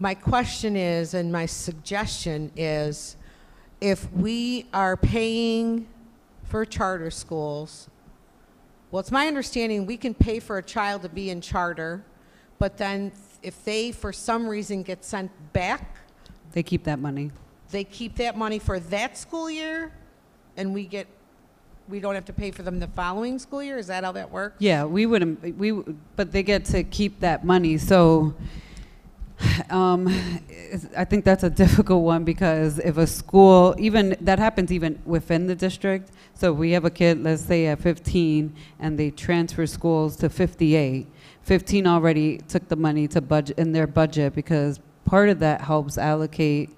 my question is, and my suggestion is, if we are paying for charter schools, well, it's my understanding we can pay for a child to be in charter, but then if they, for some reason, get sent back, They keep that money. they keep that money for that school year, and we get, we don't have to pay for them the following school year? Is that how that works? Yeah, we wouldn't, we, w- but they get to keep that money, so, um, it's- I think that's a [LAUGHS] difficult one, because if a school, even, that happens even within the district, so we have a kid, let's say at fifteen, and they transfer schools to fifty-eight, fifteen already took the money to budget, in their budget, because part of that helps allocate,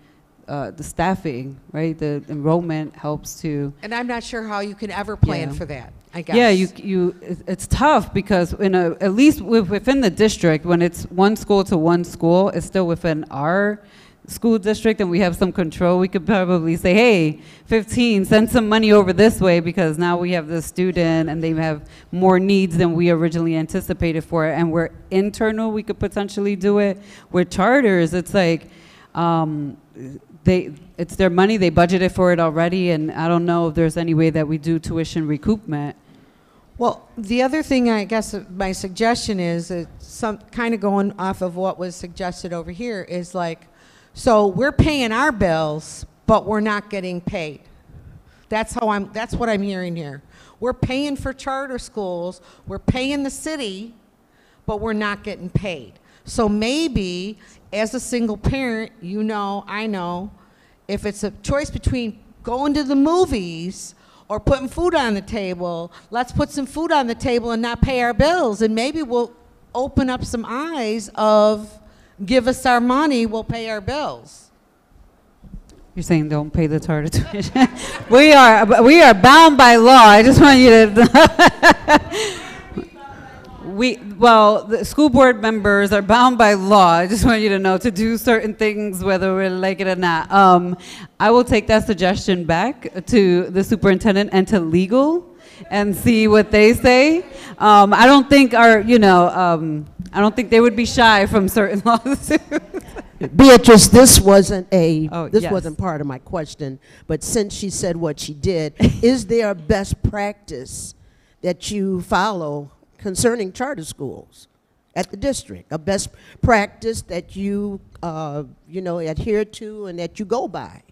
uh, the staffing, right? The enrollment helps to, And I'm not sure how you can ever plan Yeah. for that, I guess. yeah, you, you, it's tough because in a, at least within the district, when it's one school to one school, it's still within our school district and we have some control, we could probably say, hey, 15, send some money over this way because now we have this student and they have more needs than we originally anticipated for it. And we're internal, we could potentially do it. With charters, it's like, um, they, it's their money, they budgeted for it already, and I don't know if there's any way that we do tuition recoupment. Well, the other thing I guess my suggestion is, uh, some, kind of going off of what was suggested over here, is like, so we're paying our bills, but we're not getting paid. That's how I'm, that's what I'm hearing here. We're paying for charter schools, we're paying the city, but we're not getting paid. So maybe, as a single parent, you know, I know, if it's a choice between going to the movies or putting food on the table, let's put some food on the table and not pay our bills. And maybe we'll open up some eyes of give us our money, we'll pay our bills. You're saying don't pay the charter tuition? [LAUGHS] we are, we are bound by law. I just want you to. [LAUGHS] we, well, the school board members are bound by law. I just want you to know to do certain things whether we like it or not. Um, I will take that suggestion back to the superintendent and to legal and see what they say. Um, I don't think our, you know, um, I don't think they would be shy from certain [LAUGHS] lawsuits. Beatrice, this wasn't a, Oh, this yes. wasn't part of my question, but since she said what she did, [LAUGHS] is there a best practice that you follow concerning charter schools at the district? A best practice that you, uh, you know, adhere to and that you go by?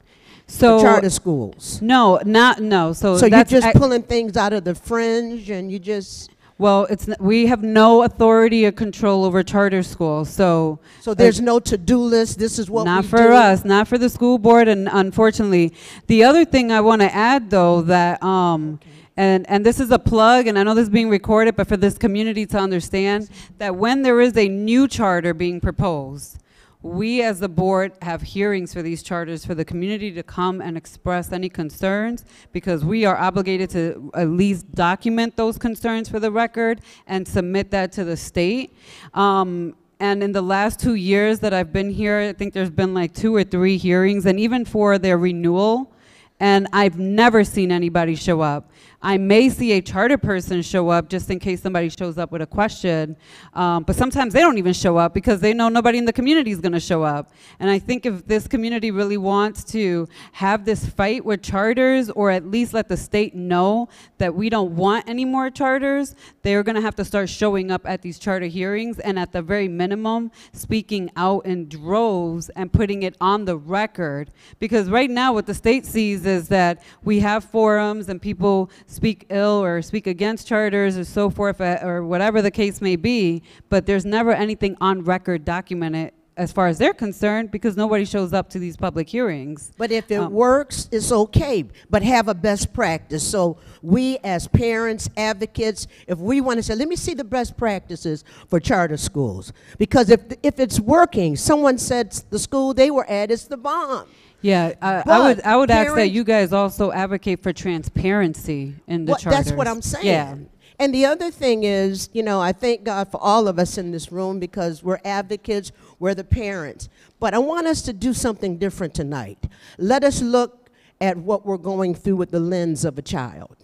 So charter schools. No, not no. So So you're that's just pulling things out of the fringe and you just, Well, it's n- we have no authority or control over charter schools, so so there's no to-do list, this is what we not do? for us, not for the school board, and unfortunately, the other thing I want to add though that um, and and this is a plug, and I know this is being recorded, but for this community to understand that when there is a new charter being proposed. We as the board have hearings for these charters for the community to come and express any concerns because we are obligated to at least document those concerns for the record and submit that to the state. Um, and in the last two years that I've been here, I think there's been like two or three hearings, and even for their renewal, and I've never seen anybody show up. I may see a charter person show up just in case somebody shows up with a question, um, but sometimes they don't even show up because they know nobody in the community is going to show up. And I think if this community really wants to have this fight with charters, or at least let the state know that we don't want any more charters, they're going to have to start showing up at these charter hearings and at the very minimum, speaking out in droves and putting it on the record. Because right now, what the state sees is that we have forums and people speak ill or speak against charters or so forth, uh, or whatever the case may be, but there's never anything on record documented as far as they're concerned because nobody shows up to these public hearings. But if it Um, works, it's okay. But have a best practice. So we, as parents, advocates, if we want to say, let me see the best practices for charter schools, because if if it's working, someone said the school they were at is the bomb. Yeah, uh, I would I would ask that you guys also advocate for transparency in the charters. That's what I'm saying. Yeah. And the other thing is, you know, I thank God for all of us in this room because we're advocates, we're the parents. But I want us to do something different tonight. Let us look at what we're going through with the lens of a child.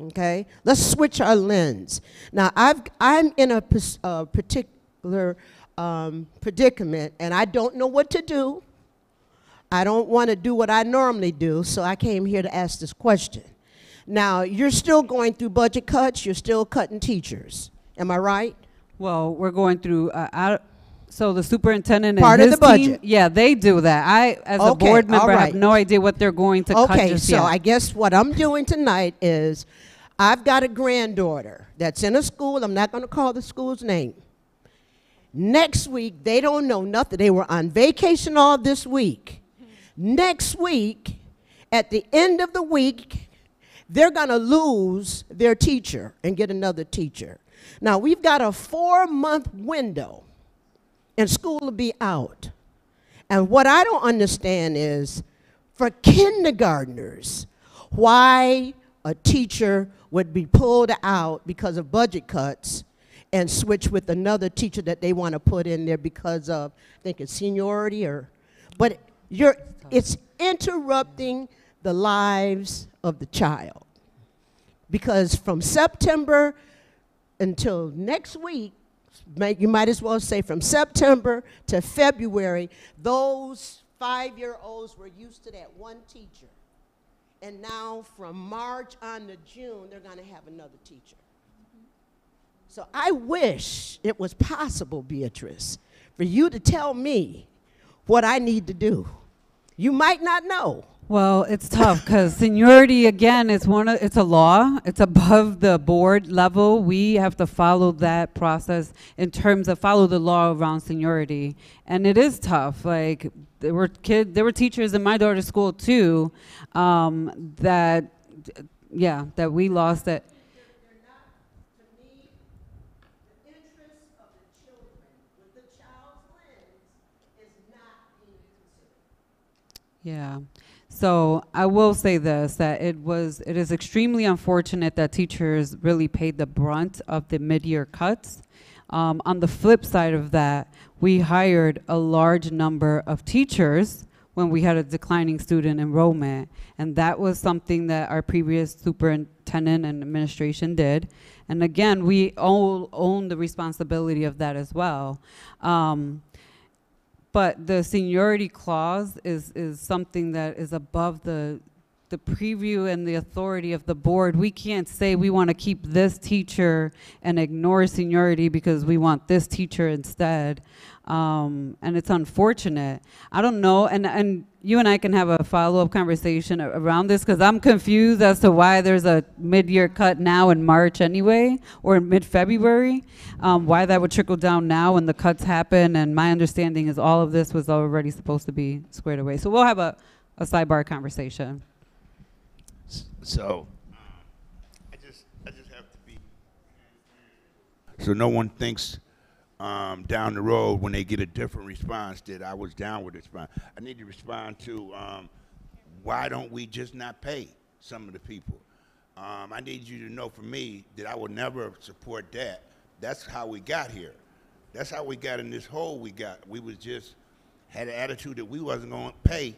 Okay? Let's switch our lens. Now, I've, I'm in a uh, particular um, predicament and I don't know what to do. I don't want to do what I normally do, so I came here to ask this question. Now, you're still going through budget cuts, you're still cutting teachers. Am I right? Well, we're going through. Uh, I, so the superintendent Part and of his the team, budget. yeah, they do that. I, as a Okay, board all member, have right. no idea what they're going to cut Okay, just so yet. I guess what I'm doing tonight is I've got a granddaughter that's in a school, I'm not going to call the school's name. Next week, they don't know nothing. They were on vacation all this week. Next week, at the end of the week, they're going to lose their teacher and get another teacher. Now, we've got a four month window, and school will be out. And what I don't understand is for kindergartners, why a teacher would be pulled out because of budget cuts and switch with another teacher that they want to put in there because of, I think it's seniority or, but you're, it's interrupting the lives of the child. Because from September until next week, may- you might as well say from September to February, those five-year-olds were used to that one teacher. And now from March on to June, they're going to have another teacher. So I wish it was possible, Beatrice, for you to tell me what I need to do. You might not know. Well, it's tough because seniority again is one of it's a law. It's above the board level. We have to follow that process in terms of follow the law around seniority, and it is tough. Like there were kid, there were teachers in my daughter's school too, um, that yeah, that we lost that. Yeah. So I will say this that it was it is extremely unfortunate that teachers really paid the brunt of the mid-year cuts. Um, on the flip side of that, we hired a large number of teachers when we had a declining student enrollment, and that was something that our previous superintendent and administration did. And again, we all own the responsibility of that as well. Um, but the seniority clause is, is something that is above the, the preview and the authority of the board. We can't say we want to keep this teacher and ignore seniority because we want this teacher instead. Um, and it's unfortunate. I don't know, and, and you and I can have a follow-up conversation around this because I'm confused as to why there's a mid-year cut now in March anyway, or in mid-February. Um, why that would trickle down now when the cuts happen, and my understanding is all of this was already supposed to be squared away. So we'll have a, a sidebar conversation. So, I just, I just have to be. So no one thinks um, down the road when they get a different response that I was down with response. I need to respond to um, why don't we just not pay some of the people? Um, I need you to know for me that I will never support that. That's how we got here. That's how we got in this hole we got. We was just had an attitude that we wasn't going to pay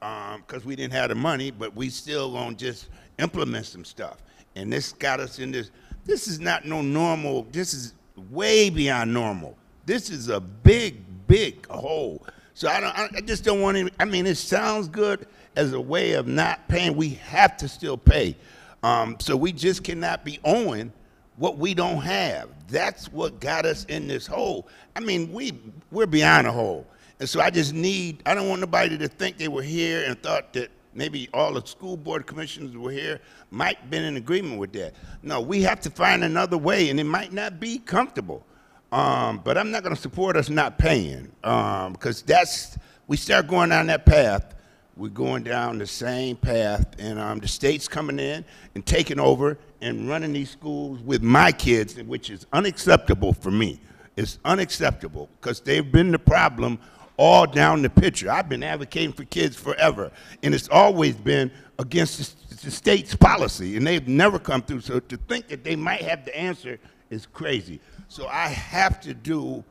because we didn't have the money, but we still gonna just implement some stuff. and this got us in this. This is not no normal. This is way beyond normal. This is a big, big hole. So I don't. I just don't want to. I mean, it sounds good as a way of not paying. We have to still pay. Um, so we just cannot be owing what we don't have. That's what got us in this hole. I mean, we we're beyond a hole. And so I just need. I don't want nobody to think they were here and thought that maybe all the school board commissioners were here might been in agreement with that. No, we have to find another way, and it might not be comfortable. Um, but I'm not going to support us not paying because that's we start going down that path. We're going down the same path, and um, the state's coming in and taking over and running these schools with my kids, which is unacceptable for me. It's unacceptable because they've been the problem all down the picture. I've been advocating for kids forever, and it's always been against the, the state's policy, and they've never come through. So to think that they might have the answer is crazy. So I have to do,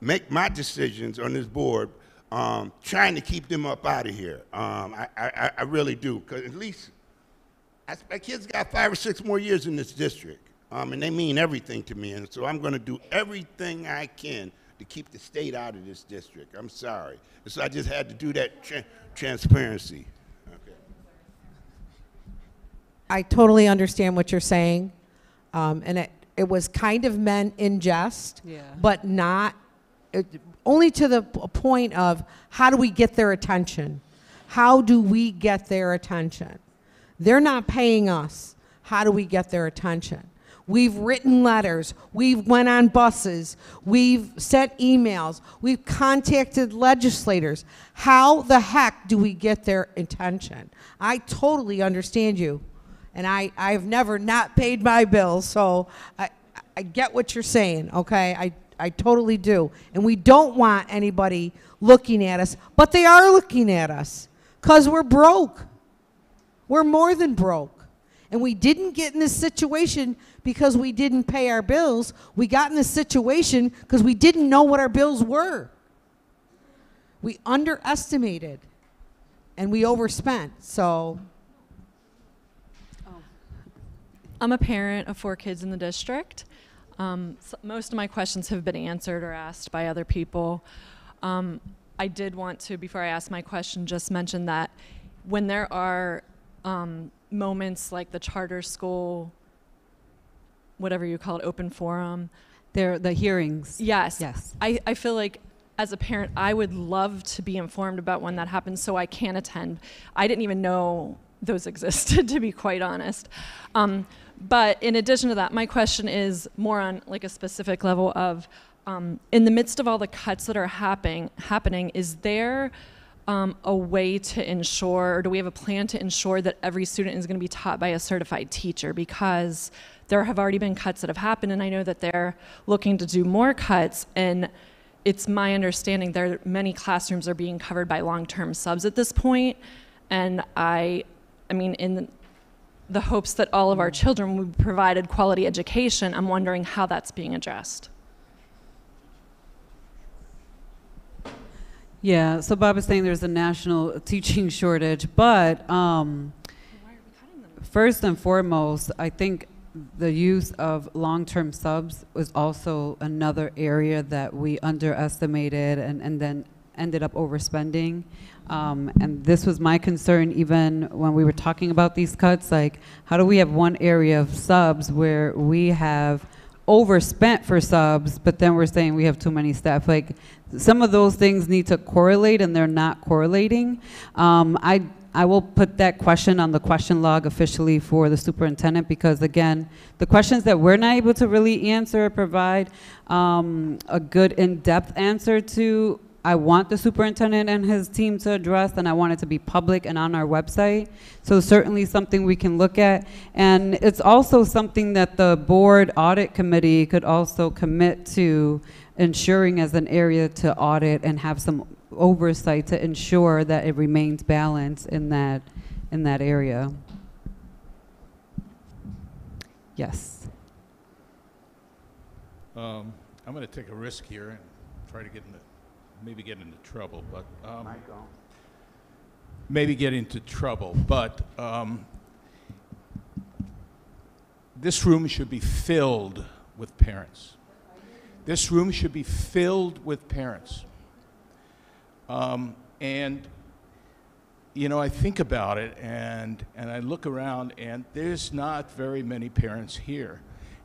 make my decisions on this board, um, trying to keep them up out of here. Um, I, I, I really do, because at least I, my kids got five or six more years in this district, um, and they mean everything to me. And so I'm going to do everything I can to keep the state out of this district. I'm sorry. So I just had to do that tra- transparency. I totally understand what you're saying. Um, and it, it was kind of meant in jest, Yeah. but not, it, only to the point of how do we get their attention? How do we get their attention? They're not paying us. How do we get their attention? We've written letters. We've went on buses. We've sent emails. We've contacted legislators. How the heck do we get their attention? I totally understand you. And I, I've never not paid my bills, so I, I get what you're saying, okay? I, I totally do. And we don't want anybody looking at us, but they are looking at us because we're broke. We're more than broke. And we didn't get in this situation because we didn't pay our bills. We got in this situation because we didn't know what our bills were. We underestimated and we overspent. So I'm a parent of four kids in the district. Um, s most of my questions have been answered or asked by other people. Um, I did want to, before I ask my question, just mention that when there are um, moments like the charter school, whatever you call it, open forum. They're the hearings. Yes. Yes. I, I feel like as a parent, I would love to be informed about when that happens so I can attend. I didn't even know those [LAUGHS] existed, to be quite honest. Um, but in addition to that, my question is more on like a specific level of, um, in the midst of all the cuts that are happening, happening, is there um, a way to ensure, or do we have a plan to ensure that every student is going to be taught by a certified teacher? Because there have already been cuts that have happened, and I know that they're looking to do more cuts. And it's my understanding there many classrooms are being covered by long-term subs at this point, and I, I mean, in the hopes that all of our children will be provided quality education, I'm wondering how that's being addressed. Yeah, so Bob is saying there's a national teaching [LAUGHS] shortage, but um, first and foremost, I think the use of long-term subs was also another area that we underestimated and, and then ended up overspending. Um, and this was my concern even when we were talking about these cuts, like how do we have one area of subs where we have overspent for subs, but then we're saying we have too many staff. Like some of those things need to correlate, and they're not correlating. Um, I I will put that question on the question log officially for the superintendent because again, the questions that we're not able to really answer provide um, a good in-depth answer to. I want the superintendent and his team to address, and I want it to be public and on our website. So certainly something we can look at. And it's also something that the board audit committee could also commit to ensuring as an area to audit and have some oversight to ensure that it remains balanced in that, in that area. Yes. Um, I'm going to take a risk here and try to get into, maybe get into trouble, but um, maybe get into trouble. But um, this room should be filled with parents. This room should be filled with parents. Um, and, you know, I think about it and, and I look around, and there's not very many parents here.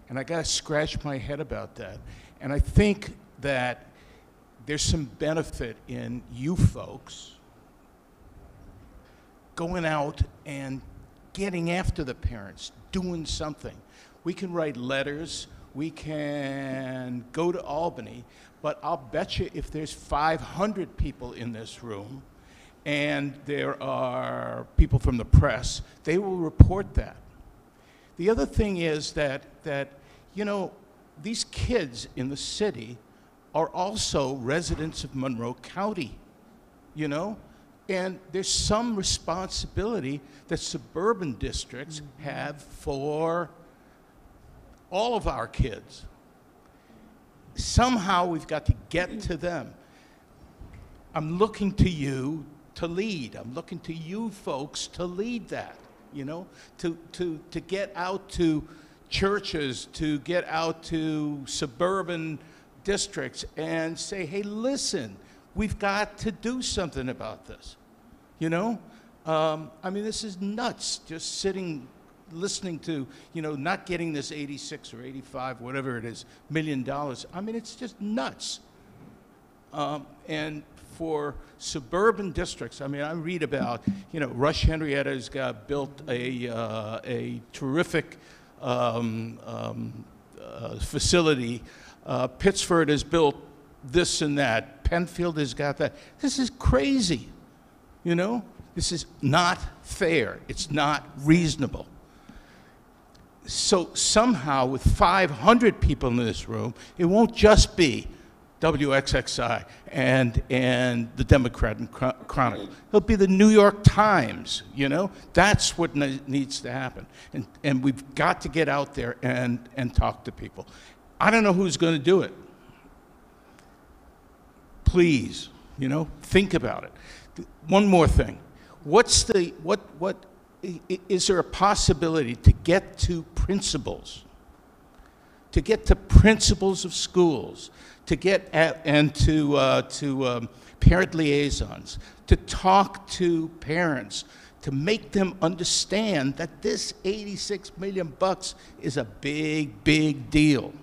And I got to scratch my head about that. And I think that there's some benefit in you folks going out and getting after the parents, doing something. We can write letters, we can go to Albany, but I'll bet you if there's 500 people in this room and there are people from the press, they will report that. The other thing is that, that you know, these kids in the city are also residents of Monroe County, you know? And there's some responsibility that suburban districts mm-hmm. have for all of our kids. Somehow we've got to get to them. I'm looking to you to lead. I'm looking to you folks to lead that, you know, to, to, to get out to churches, to get out to suburban districts and say, hey, listen, we've got to do something about this. You know? Um, I mean, this is nuts, just sitting, listening to, you know, not getting this 86 or 85, whatever it is, million dollars. I mean, it's just nuts. Um, and for suburban districts, I mean, I read about, you know, Rush Henrietta's got built a, uh, a terrific um, um, uh, facility. Uh, Pittsford has built this and that. Penfield has got that. This is crazy. You know, this is not fair. It's not reasonable. So somehow, with 500 people in this room, it won't just be WXXI and, and the Democrat and Chronicle. It'll be the New York Times, you know? That's what ne needs to happen. And, and we've got to get out there and, and talk to people. I don't know who's going to do it. Please, you know, think about it. One more thing. What's the, what, what, is there a possibility to get to principals? To get to principals of schools, to get at, and to, uh, to um, parent liaisons, to talk to parents, to make them understand that this 86 million bucks is a big, big deal.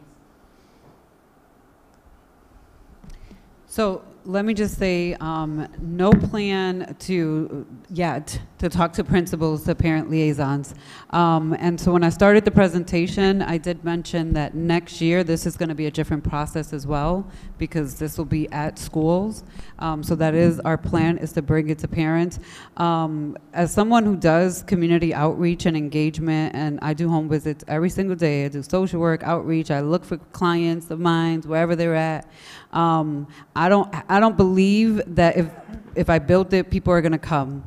So let me just say, um, no plan to yet to talk to principals, to parent liaisons. Um, and so when I started the presentation, I did mention that next year this is going to be a different process as well because this will be at schools. Um, so that is our plan is to bring it to parents. Um, as someone who does community outreach and engagement, and I do home visits every single day. I do social work, outreach. I look for clients of mine wherever they're at. Um, I don't I don't believe that if if I built it, people are gonna come.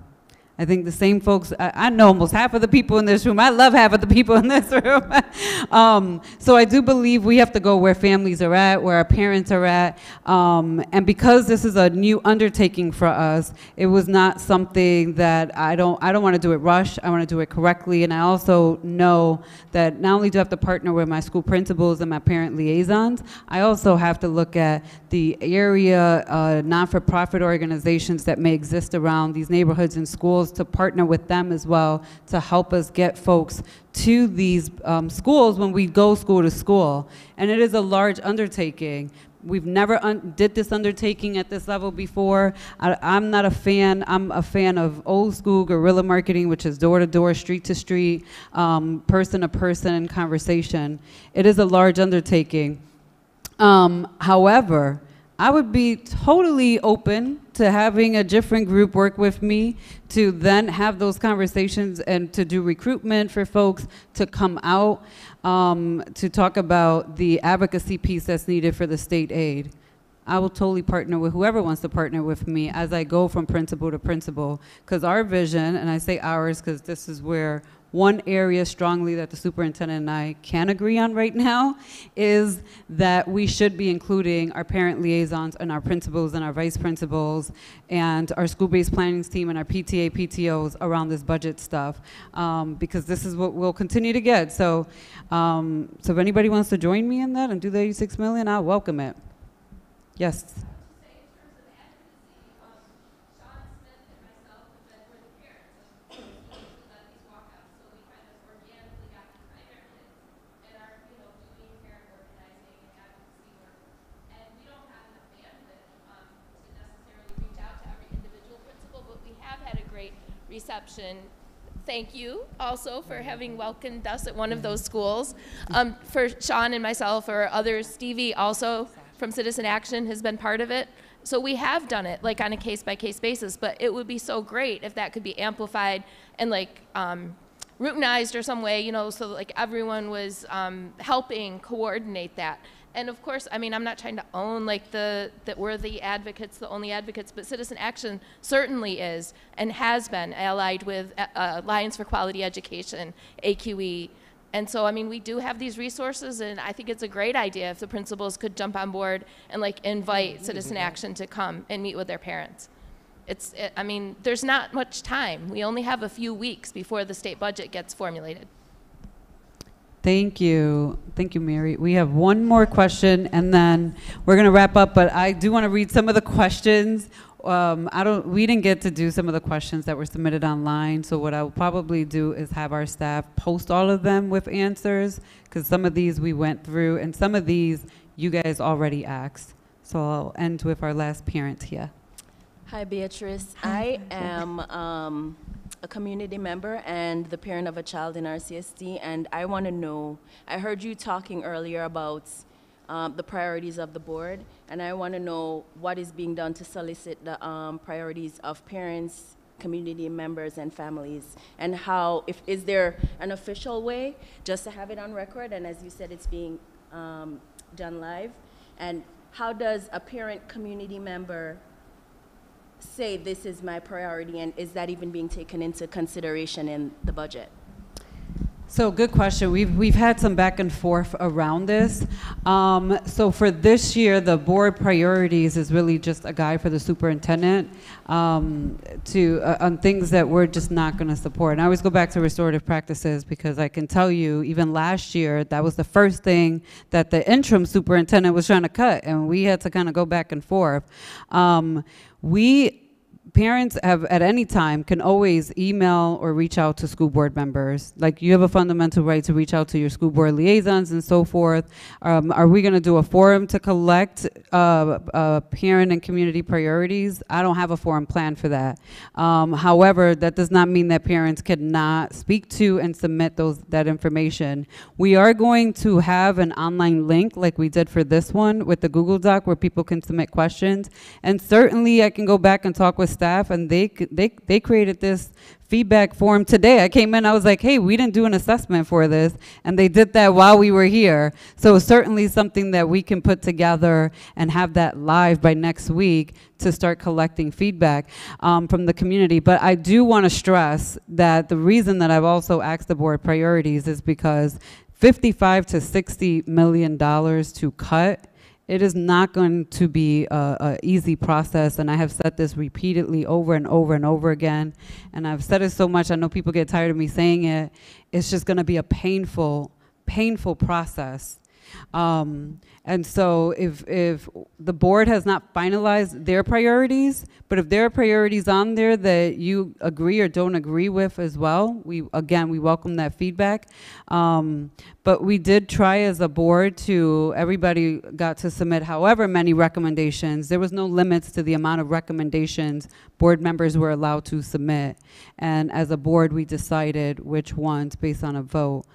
I think the same folks, I, I, know almost half of the people in this room. I love half of the people in this [LAUGHS] room. um, so I do believe we have to go where families are at, where our parents are at. Um, and because this is a new undertaking for us, it was not something that I don't, I don't want to do it rush. I want to do it correctly. And I also know that not only do I have to partner with my school principals and my parent liaisons, I also have to look at the area uh, non-for-profit organizations that may exist around these neighborhoods and schools schools to partner with them as well to help us get folks to these um, schools when we go school to school. And it is a large undertaking. We've never did this undertaking at this level before. I, am not a fan. I'm a fan of old school guerrilla marketing, which is door to door, street to street, um, person to person conversation. It is a large undertaking. Um, however, I would be totally open to having a different group work with me to then have those conversations and to do recruitment for folks to come out um, to talk about the advocacy piece that's needed for the state aid. I will totally partner with whoever wants to partner with me as I go from principal to principal. Because our vision, and I say ours because this is where one area strongly that the superintendent and I can agree on right now is that we should be including our parent liaisons and our principals and our vice principals and our school-based planning team and our PTA, PTOs around this budget stuff um, because this is what we'll continue to get. So, um, so if anybody wants to join me in that and do the 86 million, I'll welcome it. Yes. Reception. Thank you also for having welcomed us at one of those schools. Um, for Sean and myself or others, Stevie also from Citizen Action has been part of it. So we have done it like on a case by case basis, but it would be so great if that could be amplified and like um, routinized or some way, you know, so like everyone was um, helping coordinate that. And of course, I mean, I'm not trying to own like the that we're the advocates, the only advocates, but Citizen Action certainly is and has been allied with uh, Alliance for Quality Education, AQE. And so, I mean, we do have these resources, and I think it's a great idea if the principals could jump on board and like invite Citizen Action to come and meet with their parents. It's, it, I mean, there's not much time. We only have a few weeks before the state budget gets formulated. Thank you. Thank you, Mary. We have one more question and then we're going to wrap up, but I do want to read some of the questions. Um, I don't, we didn't get to do some of the questions that were submitted online, so what I'll probably do is have our staff post all of them with answers, because some of these we went through, and some of these you guys already asked. So I'll end with our last parent here. Hi, Beatrice. I am um, a community member and the parent of a child in RCSD, and I want to know. I heard you talking earlier about um, the priorities of the board, and I want to know what is being done to solicit the um, priorities of parents, community members, and families, and how, if is there an official way just to have it on record, and as you said, it's being um, done live, and how does a parent community member say this is my priority, and is that even being taken into consideration in the budget? So good question. We've we've had some back and forth around this. Um, so for this year, the board priorities is really just a guide for the superintendent um, to uh, on things that we're just not going to support. And I always go back to restorative practices because I can tell you, even last year, that was the first thing that the interim superintendent was trying to cut, and we had to kind of go back and forth. Um, we parents have at any time can always email or reach out to school board members. Like you have a fundamental right to reach out to your school board liaisons and so forth. Um, are we going to do a forum to collect uh, uh, parent and community priorities? I don't have a forum plan for that. Um, however, that does not mean that parents cannot speak to and submit those that information. We are going to have an online link like we did for this one with the Google Doc where people can submit questions. And certainly I can go back and talk with staff, and they they they created this feedback form today. I came in, I was like, hey, we didn't do an assessment for this, and they did that while we were here. So certainly something that we can put together and have that live by next week to start collecting feedback um, from the community. But I do want to stress that the reason that I've also asked the board priorities is because 55 to 60 million dollars to cut it is not going to be a, easy process, and I have said this repeatedly over and over and over again, and I've said it so much, I know people get tired of me saying it. It's just going to be a painful, painful process. Um, and so if, if the board has not finalized their priorities, but if there are priorities on there that you agree or don't agree with as well, we, again, we welcome that feedback. Um, but we did try as a board to, everybody got to submit however many recommendations. There was no limits to the amount of recommendations board members were allowed to submit. And as a board, we decided which ones based on a vote.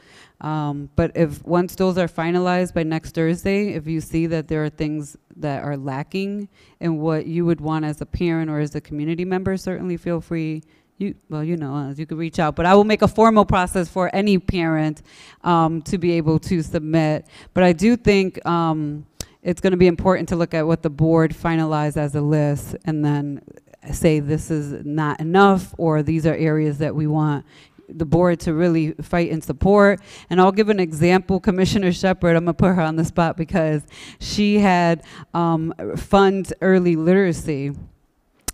Um, but if once those are finalized by next Thursday, if you see that there are things that are lacking in what you would want as a parent or as a community member, certainly feel free. You, well, you know, you can reach out, but I will make a formal process for any parent um, to be able to submit. But I do think um, it's going to be important to look at what the board finalized as a list and then say this is not enough or these are areas that we want the board to really fight and support. And I'll give an example. Commissioner Sheppard, I'm gonna put her on the spot because she had um, fund early literacy.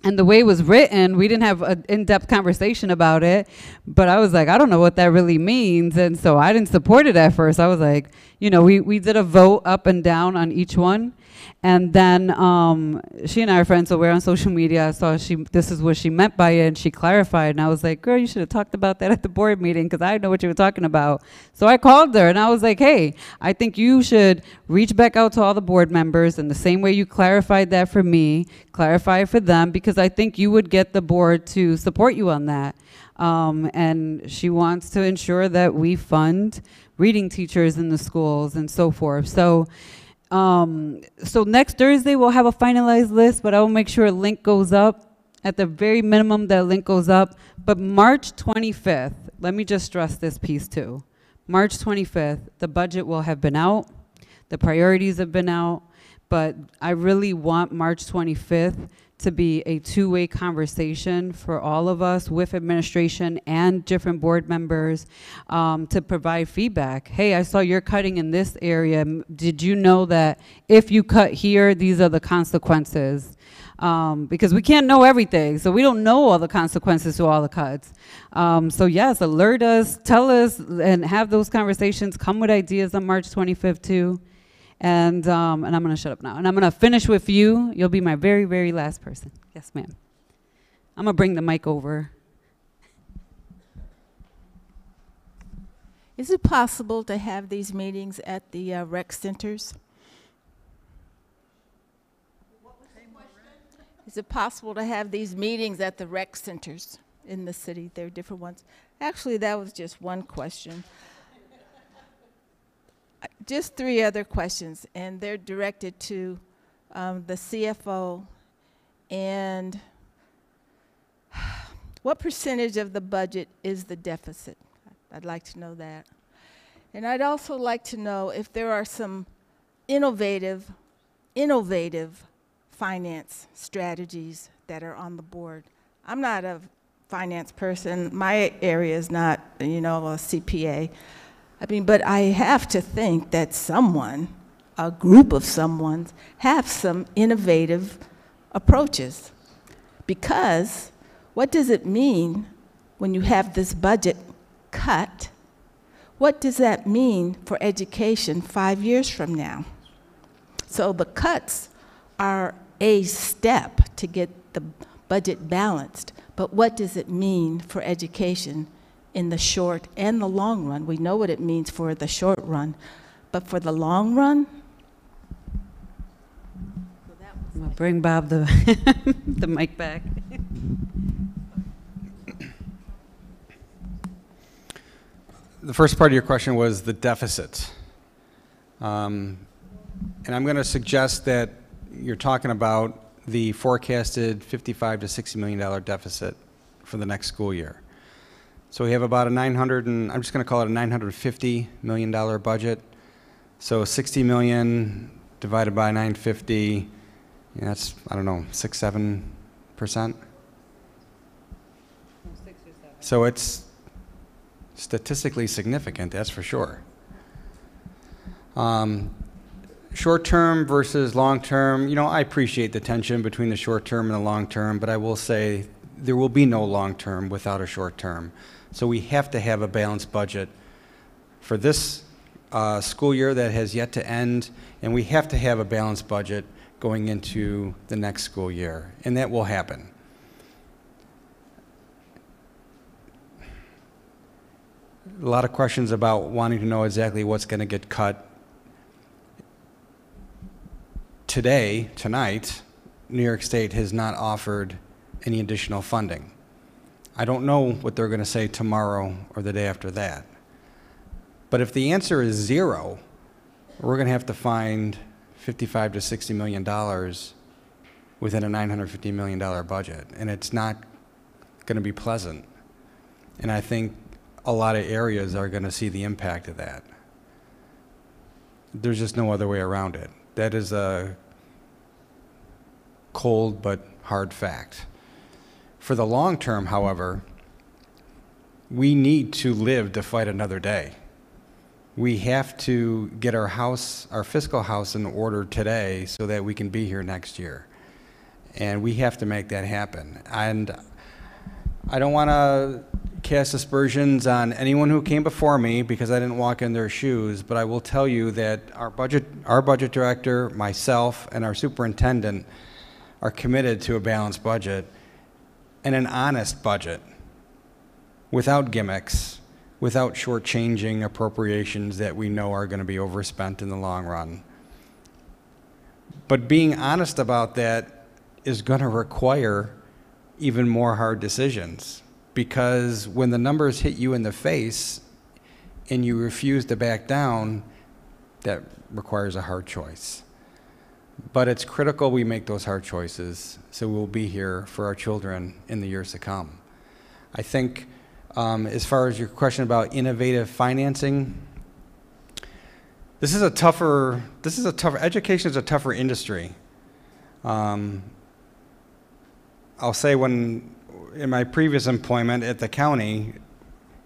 And the way it was written, we didn't have an in-depth conversation about it. But I was like, I don't know what that really means, and so I didn't support it at first. I was like, you know, we we did a vote up and down on each one, and then um, she and I are friends, so we're on social media. I saw she this is what she meant by it, and she clarified. And I was like, girl, you should have talked about that at the board meeting because I know what you were talking about. So I called her and I was like, hey, I think you should reach back out to all the board members in the same way you clarified that for me, clarify for them because I think you would get the board to support you on that. Um, and she wants to ensure that we fund reading teachers in the schools and so forth. So. Um, so next Thursday we'll have a finalized list, but I will make sure a link goes up. At the very minimum, that link goes up. But March 25th, let me just stress this piece too. March 25th, the budget will have been out, the priorities have been out, but I really want March 25th to be a two-way conversation for all of us with administration and different board members um, to provide feedback. Hey, I saw you're cutting in this area. Did you know that if you cut here, these are the consequences? Um, because we can't know everything, so we don't know all the consequences to all the cuts. Um, so yes, alert us, tell us, and have those conversations. Come with ideas on March 25th too. And, um, and I'm going to shut up now. And I'm going to finish with you. You'll be my very, very last person. Yes, ma'am. I'm going to bring the mic over. Is it possible to have these meetings at the uh, rec centers? Is it possible to have these meetings at the rec centers in the city? There are different ones. Actually, that was just one question. Just three other questions, and they're directed to um, the CFO. And [SIGHS] what percentage of the budget is the deficit? I'd like to know that. And I'd also like to know if there are some innovative, innovative finance strategies that are on the board. I'm not a finance person. My area is not, you know, a CPA. I mean, but I have to think that someone, a group of someone's, have some innovative approaches. Because what does it mean when you have this budget cut? What does that mean for education five years from now? So the cuts are a step to get the budget balanced, but what does it mean for education in the short and the long run? We know what it means for the short run, but for the long run, I'm going to bring Bob the, [LAUGHS] the mic back. The first part of your question was the deficit. Um, And I'm going to suggest that you're talking about the forecasted 55 to 60 million dollar deficit for the next school year. So we have about a 900 and, I'm just going to call it a 950 million dollar budget. So 60 million divided by 950, yeah, that's, I don't know, six, seven percent? So it's statistically significant, that's for sure. Um, short term versus long term, you know, I appreciate the tension between the short term and the long term, but I will say there will be no long term without a short term. So we have to have a balanced budget for this uh, school year that has yet to end, and we have to have a balanced budget going into the next school year, and that will happen. A lot of questions about wanting to know exactly what's going to get cut. Today, tonight, New York State has not offered any additional funding. I don't know what they're going to say tomorrow or the day after that. But if the answer is zero, we're going to have to find 55 to 60 million dollars within a 950 million dollar budget, and it's not going to be pleasant. And I think a lot of areas are going to see the impact of that. There's just no other way around it. That is a cold but hard fact. For the long term, however, we need to live to fight another day. We have to get our house, our fiscal house in order today so that we can be here next year. And we have to make that happen. And I don't want to cast aspersions on anyone who came before me because I didn't walk in their shoes, but I will tell you that our budget, our budget director, myself, and our superintendent are committed to a balanced budget and an honest budget without gimmicks, without shortchanging appropriations that we know are going to be overspent in the long run. But being honest about that is going to require even more hard decisions because when the numbers hit you in the face and you refuse to back down, that requires a hard choice. But it's critical we make those hard choices so we'll be here for our children in the years to come. I think, um, as far as your question about innovative financing, this is a tougher, this is a tougher, education is a tougher industry. Um, I'll say when, in my previous employment at the county,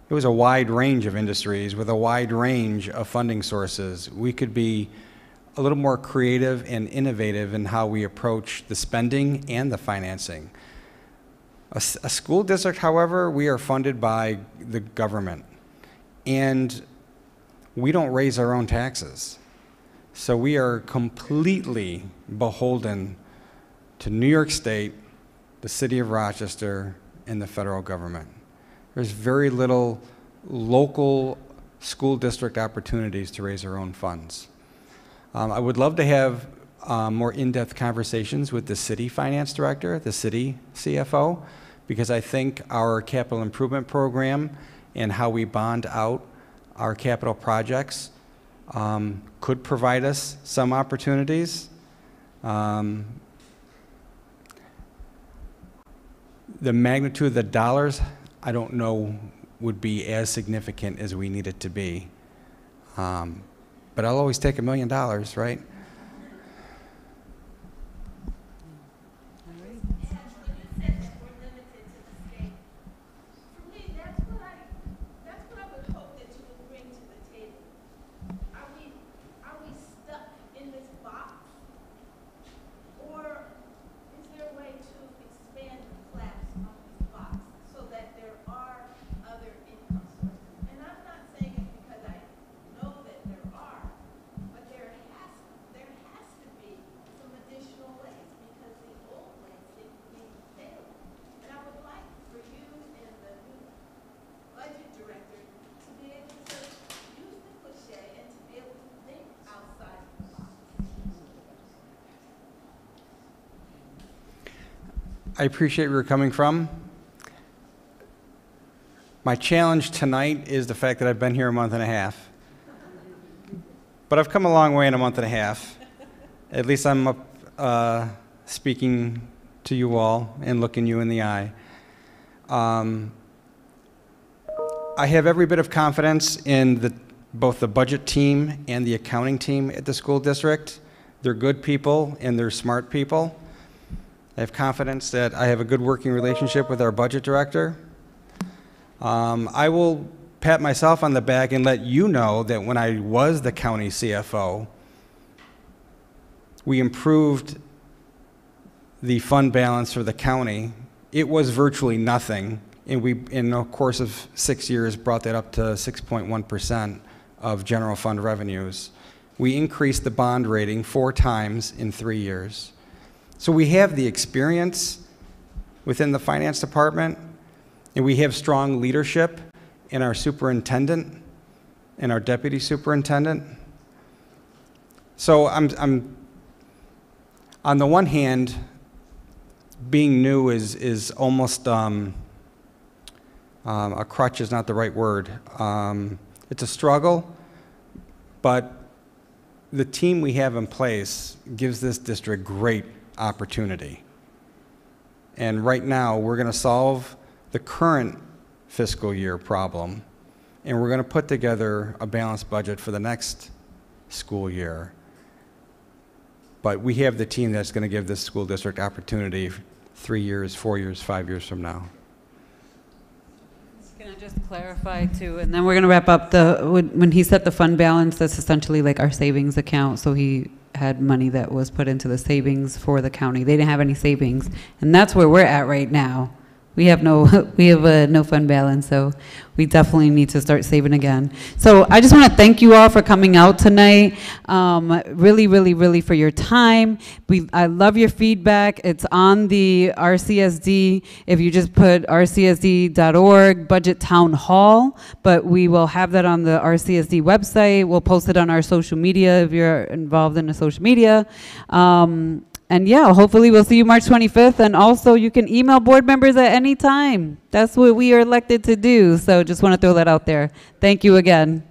it was a wide range of industries with a wide range of funding sources. We could be a little more creative and innovative in how we approach the spending and the financing. A school district, however, we are funded by the government, and we don't raise our own taxes. So we are completely beholden to New York State, the city of Rochester, and the federal government. There's very little local school district opportunities to raise our own funds. Um, I would love to have um, more in-depth conversations with the city finance director, the city CFO, because I think our capital improvement program and how we bond out our capital projects um, could provide us some opportunities. Um, the magnitude of the dollars, I don't know, would be as significant as we need it to be. Um, but I'll always take a million dollars, right? Are we, are we stuck in this box? Or is there a way to expand the flaps on this box so that there are other income sources? And I'm not saying it because I know that there are, but there has, there has to be some additional ways because the old ways seem to be failing. And I would like for you and the new budget director to be able to use the cliche and to be able to think outside the box. I appreciate where you're coming from. My challenge tonight is the fact that I've been here a month and a half. But I've come a long way in a month and a half. At least I'm up, uh, speaking to you all and looking you in the eye. Um, I have every bit of confidence in the, both the budget team and the accounting team at the school district. They're good people and they're smart people. I have confidence that I have a good working relationship with our budget director. Um, I will pat myself on the back and let you know that when I was the county CFO, we improved the fund balance for the county. It was virtually nothing, and we, in the course of six years, brought that up to 6.1% of general fund revenues. We increased the bond rating four times in three years. So we have the experience within the finance department, and we have strong leadership in our superintendent and our deputy superintendent. So I'm, I'm on the one hand, being new is, is almost um, um, a crutch is not the right word. Um, it's a struggle, but the team we have in place gives this district great opportunity. And right now, we're going to solve the current fiscal year problem, and we're going to put together a balanced budget for the next school year. But we have the team that's going to give this school district opportunity three years, four years, five years from now. Can I just clarify too, and then we're gonna wrap up the, when he set the fund balance, that's essentially like our savings account, so he had money that was put into the savings for the county. They didn't have any savings, and that's where we're at right now. We have no, [LAUGHS] we have uh no fund balance, so we definitely need to start saving again. So I just want to thank you all for coming out tonight. Um, really, really, really for your time. We, I love your feedback. It's on the RCSD. If you just put rcsd.org budget town hall, but we will have that on the RCSD website. We'll post it on our social media if you're involved in the social media. Um, and yeah, hopefully we'll see you March 25th. And also, you can email board members at any time. That's what we are elected to do. So just want to throw that out there. Thank you again.